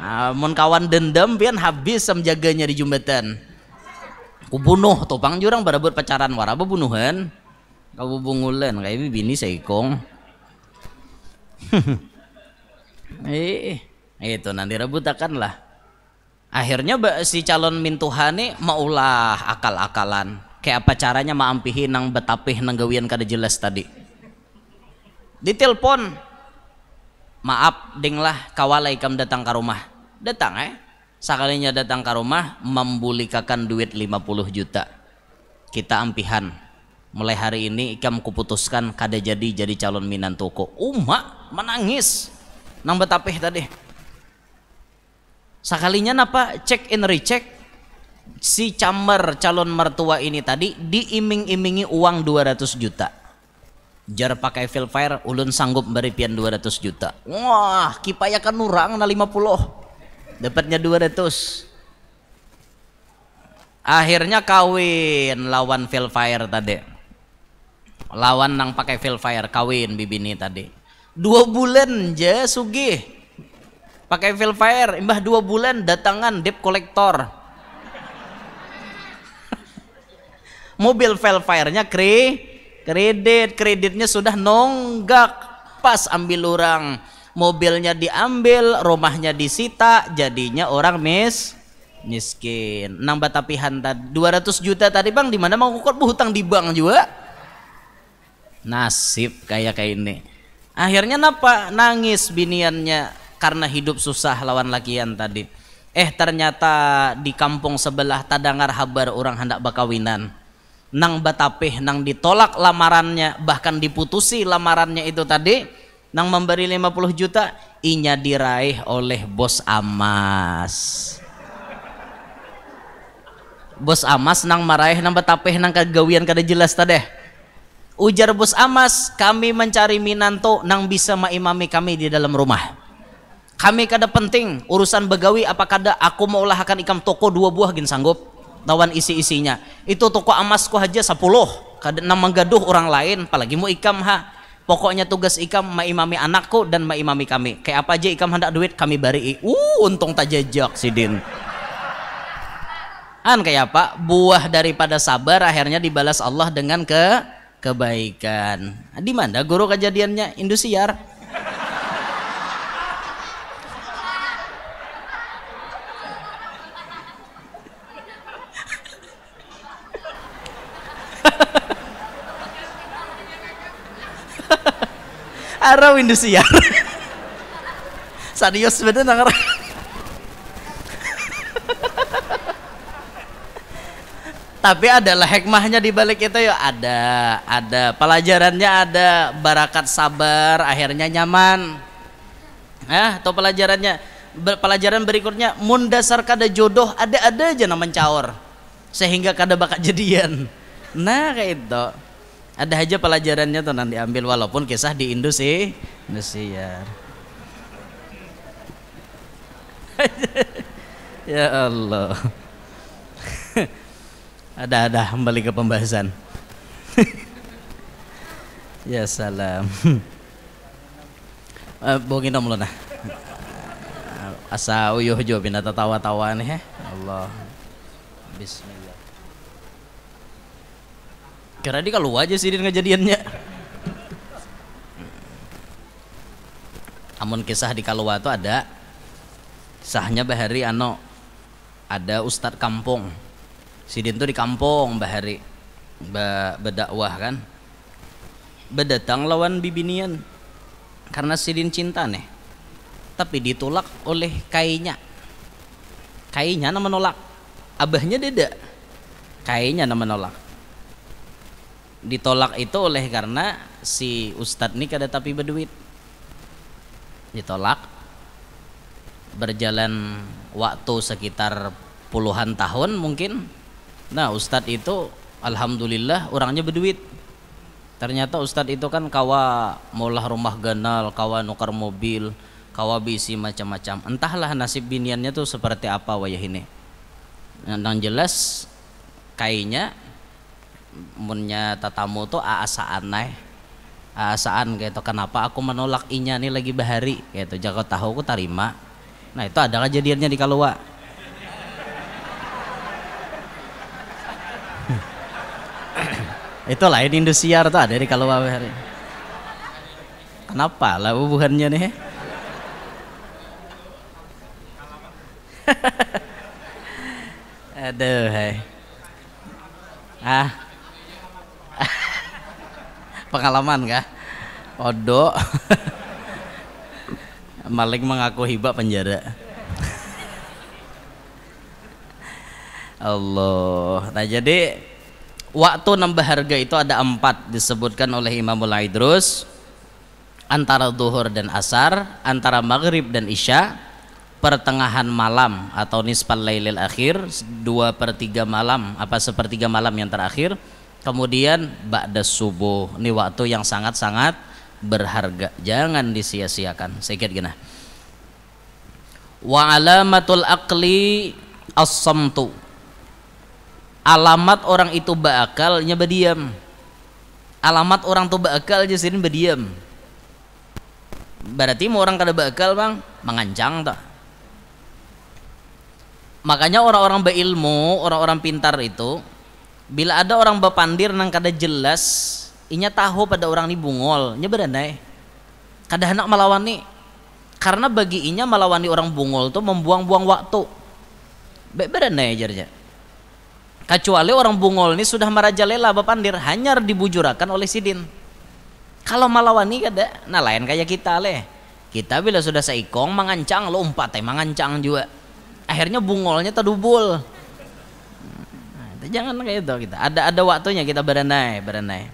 Amun kawan dendam pian habis menjaganya di jembatan. Ku bunuh topang jurang pada buat pacaran waraba bunuhan. Kau bungulan kayak bini seikong. eh, itu nanti rebutakan lah. Akhirnya si calon mintuhane maulah akal-akalan. Kayak apa caranya maampihin nang betapih nang gawian kada jelas tadi. Ditelepon, maaf dinglah kawalai kam datang ke rumah. Datang eh? Sekalinya datang ke rumah membulikakan duit 50 juta. Kita ampihan. Mulai hari ini ikam kuputuskan kada jadi jadi calon minantuku umak menangis. Nang betapih tadi. Sekalinya napa? Cek in recheck. Si camber calon mertua ini tadi diiming-imingi uang 200 juta jar pakai filfire ulun sanggup beri pian 200 juta. Wah kipaya kan nurang na 50 dapatnya 200 akhirnya kawin lawan filfire tadi. Lawan nang pakai fire kawin bibini tadi. Dua bulan je sugih pakai fire imbah dua bulan datangan debt collector. Mobil fire-nya kre kredit kreditnya sudah nonggak. Pas ambil orang mobilnya diambil rumahnya disita jadinya orang mis miskin. Nang batapihan tadi 200 juta tadi bang di mana mau kok hutang di bank juga. Nasib kayak kayak ini. Akhirnya napa? Nangis biniannya karena hidup susah lawan lakian tadi. Eh ternyata di kampung sebelah tadangar habar orang hendak bakawinan nang batapeh nang ditolak lamarannya bahkan diputusi lamarannya itu tadi nang memberi 50 juta inya diraih oleh bos amas. Bos amas nang maraih nang batapeh nang kagawian kada jelas tadi. Ujar bos Amas, kami mencari Minanto nang bisa maimami kami di dalam rumah. Kami kada penting urusan begawi apa kada aku mau ulahkan ikam toko dua buah gin sanggup lawan isi-isinya. Itu toko Amasku aja sepuluh kada nang menggaduh orang lain apalagi mau ikam ha. Pokoknya tugas ikam maimami anakku dan maimami kami. Kayak apa aja ikam hendak duit kami bari. Uh, untung tak jejak sidin. An kayak apa? Buah daripada sabar akhirnya dibalas Allah dengan ke kebaikan. Di mana guru kejadiannya? Indosiar. Arau Indosiar. Sadios sebenarnya tapi adalah hikmahnya di balik itu ya. Ada ada. Pelajarannya ada. Barakat sabar akhirnya nyaman. Eh atau pelajarannya pelajaran berikutnya mundasar kada jodoh ada ada aja nama caur sehingga kada bakat jadian. Nah kayak itu ada aja pelajarannya tuh nanti ambil walaupun kisah di industri Indosiar. Ya Allah. Ada ada kembali ke pembahasan. Ya salam. Uh, bongin dong nah. Asa uyuh jo bina tawa-tawa nih ya Allah. Bismillah kira di kalau aja sih ngejadiannya. Amun kisah di Kalua itu ada sahnya bahari ano ada ustadz kampung. Sidin tuh di kampung bahari ba berdakwah kan. Berdatang lawan bibinian karena Sidin cinta nih. Tapi ditolak oleh kainya. Kainya menolak abahnya deda. Kainya menolak ditolak itu oleh karena si ustadz ini kada tapi berduit ditolak berjalan waktu sekitar puluhan tahun mungkin Nah Ustadz itu Alhamdulillah orangnya berduit Ternyata Ustadz itu kan kawa maulah rumah ganal, kawa nukar mobil, kawa bisi macam-macam. Entahlah nasib biniannya tuh seperti apa wayah ini. Yang jelas kayaknya munnya tatamu tuh aasaan naik aasaan gitu kenapa aku menolak inya nih lagi bahari? Gitu jago tahu aku terima nah itu ada kejadiannya di Kalua. Itu lain Indosiar tuh ada di kalau hari kenapa lah hubungannya nih? Aduh hai ah pengalaman kah? Odo maling mengaku hibah penjara. Allah. Nah jadi waktu nambah harga itu ada empat disebutkan oleh Imamul Aidrus. Antara duhur dan asar antara maghrib dan isya pertengahan malam atau nisfal lailil akhir dua per tiga malam apa sepertiga malam yang terakhir kemudian ba'da subuh ini waktu yang sangat-sangat berharga. Jangan disia-siakan. Sedikit gini. Wa alamatul aqli as-samtu. Alamat orang itu bakalnya berdiam. Alamat orang tuh bakal aja sini berdiam. Berarti mau orang kada bakal bang? Mengancang tak makanya orang-orang berilmu orang-orang pintar itu bila ada orang bepandir nang kada jelas inya tahu pada orang ini bungol. Nya beranai kada hendak melawani karena bagi inya melawani orang bungol tuh membuang-buang waktu. Beranai jarnya kecuali orang bungol ini sudah merajalela bapandir hanya dibujurakan oleh sidin. Kalau malawani kada nah lain kayak kita leh kita bila sudah seikong mengancang lo umpat teh mengancang juga. Akhirnya bungolnya terdubul nah, jangan kayak itu kita. Ada ada waktunya kita berenai berenai.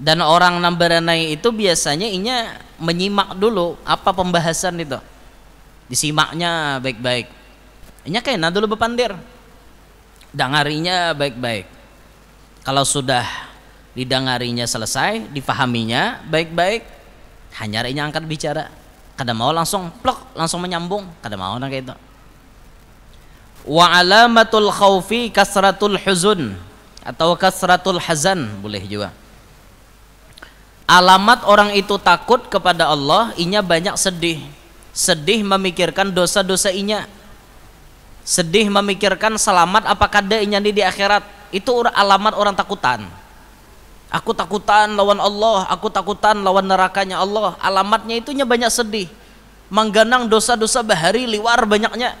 Dan orang nam berenai itu biasanya inya menyimak dulu apa pembahasan itu. Disimaknya baik-baik. Inya kena dulu bepandir. Dangarinya baik-baik. Kalau sudah didangarinya selesai difahaminya baik-baik hanya inya angkat bicara. Kada mau langsung plok langsung menyambung. Kada mau nah kayak itu wa alamatul khaufi kasratul huzun. Atau kasratul hazan boleh juga. Alamat orang itu takut kepada Allah inya banyak sedih. Sedih memikirkan dosa-dosa inya. Sedih memikirkan selamat apakah ada nyandi di akhirat. Itu alamat orang takutan. Aku takutan lawan Allah aku takutan lawan nerakanya Allah. Alamatnya itunya banyak sedih. Mengganang dosa-dosa bahari liwar banyaknya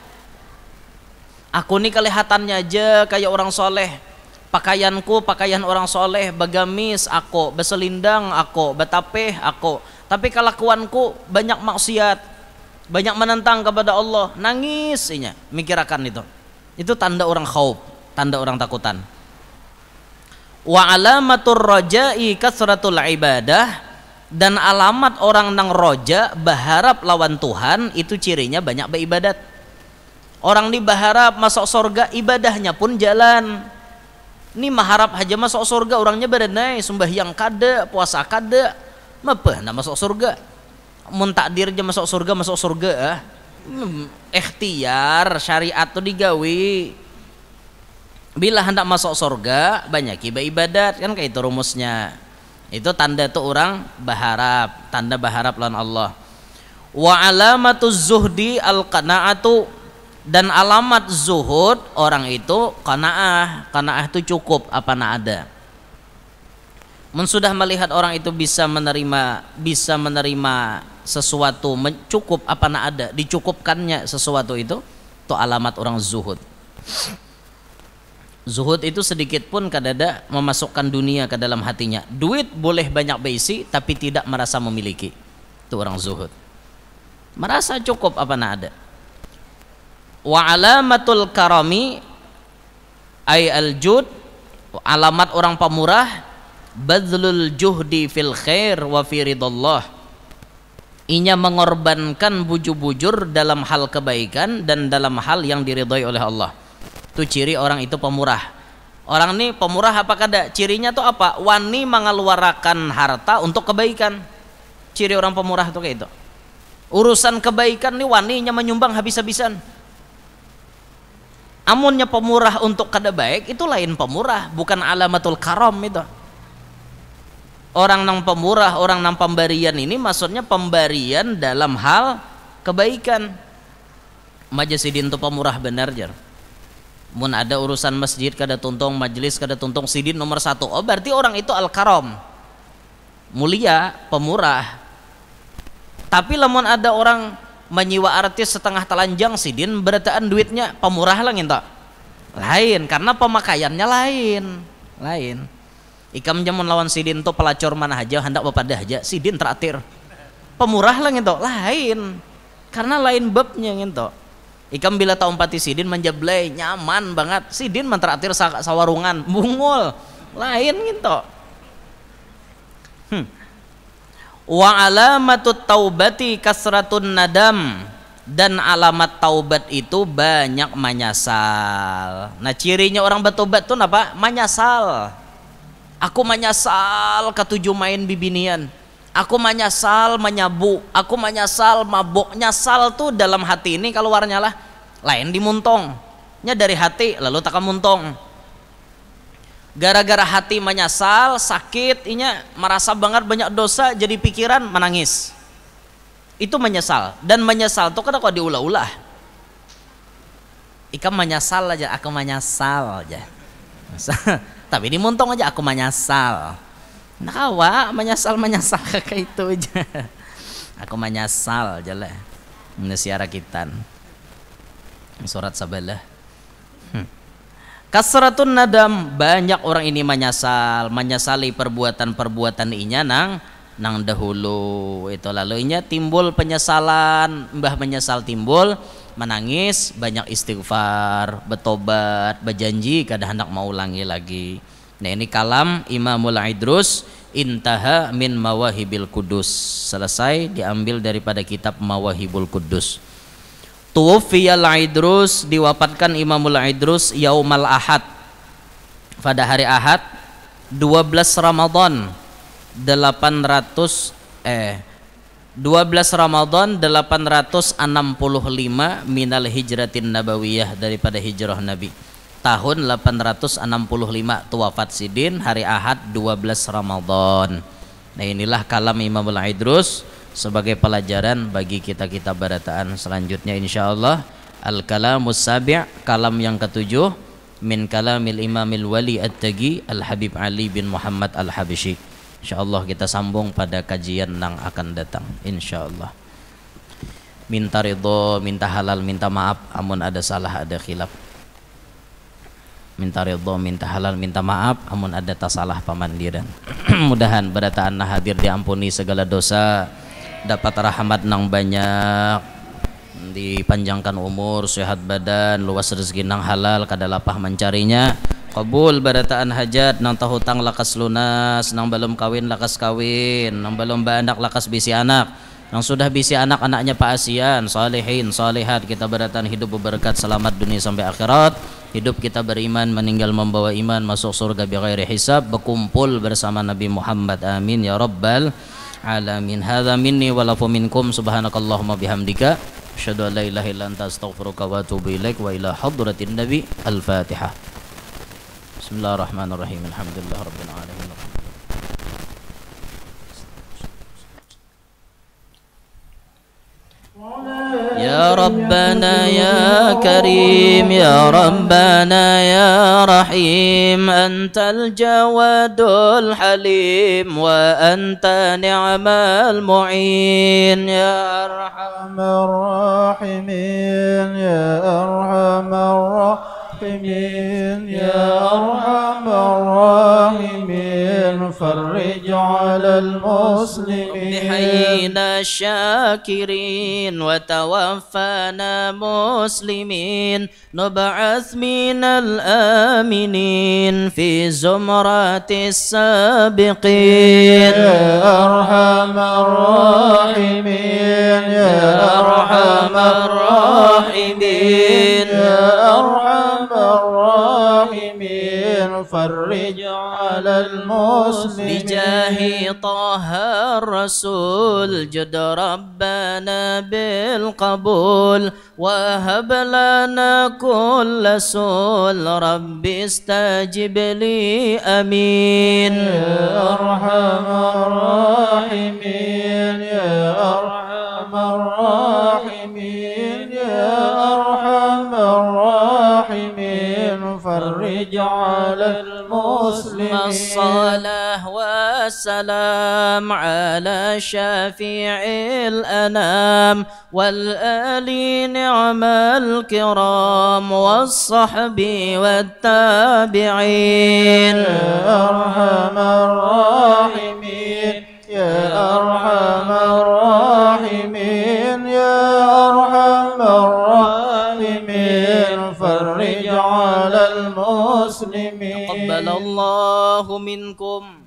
aku nih kelihatannya aja kayak orang soleh. Pakaianku pakaian orang soleh bagamis aku beselindang aku betapeh aku. Tapi kelakuanku banyak maksiat banyak menentang kepada Allah. Nangis inya mikirakan itu. Itu tanda orang khauf tanda orang takutan. Wa alamatur raja'i kasratul ibadah dan alamat orang nang roja berharap lawan Tuhan itu cirinya banyak beribadat orang ini berharap masuk surga ibadahnya pun jalan. Ini mengharap aja masuk surga orangnya berenai sembahyang kada puasa kada. Apa nak masuk surga? Mun takdir aja masuk surga masuk surga hmm, ikhtiar syariat tuh digawi. Bila hendak masuk surga banyak ibadat kan kayak itu rumusnya. Itu tanda tuh orang berharap tanda berharap lawan Allah. Wa alamatu zuhdi al qanaatu dan alamat zuhud orang itu qanaah. Qanaah itu cukup apa nak ada. Mun sudah melihat orang itu bisa menerima bisa menerima sesuatu cukup apa nak ada. Dicukupkannya sesuatu itu itu alamat orang zuhud. Zuhud itu sedikit pun kadada memasukkan dunia ke dalam hatinya. Duit boleh banyak berisi tapi tidak merasa memiliki. Itu orang zuhud. Merasa cukup apa nak ada wa alamatul karami ay al jud alamat orang pemurah badlul juhdi fil khair wa fi ridallah. Inya mengorbankan bujur-bujur dalam hal kebaikan dan dalam hal yang diridhoi oleh Allah. Itu ciri orang itu pemurah. Orang ini pemurah apa kada? Cirinya tuh apa? Wani mengeluarkan harta untuk kebaikan. Ciri orang pemurah itu kayak itu. Urusan kebaikan nih waninya menyumbang habis-habisan amunnya pemurah untuk kada baik itu lain pemurah bukan alamatul karom itu orang nang pemurah, orang nang pemberian ini maksudnya pemberian dalam hal kebaikan. Majesidin itu pemurah benar jar. Mun ada urusan masjid kada tuntung, majelis kada tuntung sidin nomor satu. Oh berarti orang itu al karom, mulia, pemurah. Tapi lamun ada orang menyiwa artis setengah telanjang sidin berataan duitnya pemurah lah nginta. Lain karena pemakaiannya lain, lain. Ikam jamun lawan sidin to pelacur mana aja hendak bapak aja sidin terakhir pemurah lah gitu lain karena lain babnya gitu Ikam bila tahu pati sidin menjeblay nyaman banget. Sidin menteratir sawarungan bungul lain gitu. Hmm. Wa alamatut taubati kasratun nadam dan alamat taubat itu banyak menyesal. Nah cirinya orang bertobat tuh apa? Menyesal. Aku menyesal ketujuh main bibinian. Aku menyesal menyabu. Aku menyesal mabuk. Nyesal tuh dalam hati ini kalau warnanya lah lain dimuntong. Nya dari hati lalu tak muntong. Gara-gara hati menyesal, sakit, inya merasa banget banyak dosa, jadi pikiran menangis. Itu menyesal. Dan menyesal itu kan kok diulah-ulah? Ika menyesal aja aku menyesal aja. Tapi dimuntung aja aku menyesal. Nah kawa menyesal menyesal kayak itu aja. Aku menyesal aja lah. Kita. Surat sabalah. Kasratun nadam banyak orang ini menyesal menyesali perbuatan-perbuatan inya nang nang dahulu. Itu lalunya timbul penyesalan mbah menyesal timbul menangis banyak istighfar betobat berjanji kada hendak mau ulangi lagi. Nah ini kalam Imamul Idrus intaha min mawahibil kudus. Selesai diambil daripada kitab mawahibul kudus Tuwfiyal Idrus diwafatkan Imamul Idrus yaumal ahad. Pada hari ahad 12 Ramadan 800 eh 12 Ramadan 865 minal hijratin nabawiyah daripada hijrah Nabi. Tahun 865 tuwafat sidin hari Ahad 12 Ramadan. Nah inilah kalam Imam Al-Idrus sebagai pelajaran bagi kita-kita barataan selanjutnya insyaallah. Al-Kalamus Sabi' kalam yang ketujuh min kalamil Imamil Wali At-Tagi Al-Habib Ali bin Muhammad Al-Habishi. Insyaallah kita sambung pada kajian yang akan datang insyaallah. Minta ridho minta halal minta maaf amun ada salah ada khilaf. Minta ridho minta halal minta maaf amun ada tasalah pamandiran. Mudahan berataan hadir diampuni segala dosa dapat rahmat nang banyak. Dipanjangkan umur sehat badan luas rezeki nang halal kada lapah mencarinya. Kabul barataan hajat nang tahutang lakas lunas nang belum kawin lakas kawin. Nang belum anak lakas bisi anak. Nang sudah bisi anak anaknya Pak Asian salihin salihat. Kita barataan hidup berberkat selamat dunia sampai akhirat. Hidup kita beriman meninggal membawa iman masuk surga bi hisab berkumpul bersama Nabi Muhammad. Amin ya rabbal alamin. Hadza minni wa lafu minkum subhanakallahumma bihamdika asyhadu an la ilaha illa anta astaghfiruka wa atubu ilaik wa ila hadratin nabi al-Fatihah. Bismillahirrahmanirrahim. Alhamdulillahirabbil alamin. يا ربنا يا كريم يا ربنا يا رحيم أنت الجواد الحليم وأنت نعم المعين يا أرحم الراحمين يا أرحم الراحمين. الراحمين يا أرحم الراحمين فرج على المسلمين. بحينا الشاكرين وتوفانا مسلمين. نبعث من الآمنين في زمرات السابقين. يا أرحم الراحمين يا أرحم الراحمين. يا أرحم الراحمين فرج على المسلمين. بجاه طه الرسول جد ربنا بالقبول. وهب لنا كل سول. رب استجب لي أمين. يا أرحم الراحمين. يا أرحم الراحمين. فرج على المسلمين الصلاة والسلام على شفيع الأنام والآل نعم الكرام والصحب والتابعين. يا أرحم الراحمين يا أرحم الراحمين يا أرحم الراحمين. تقبل الله منكم.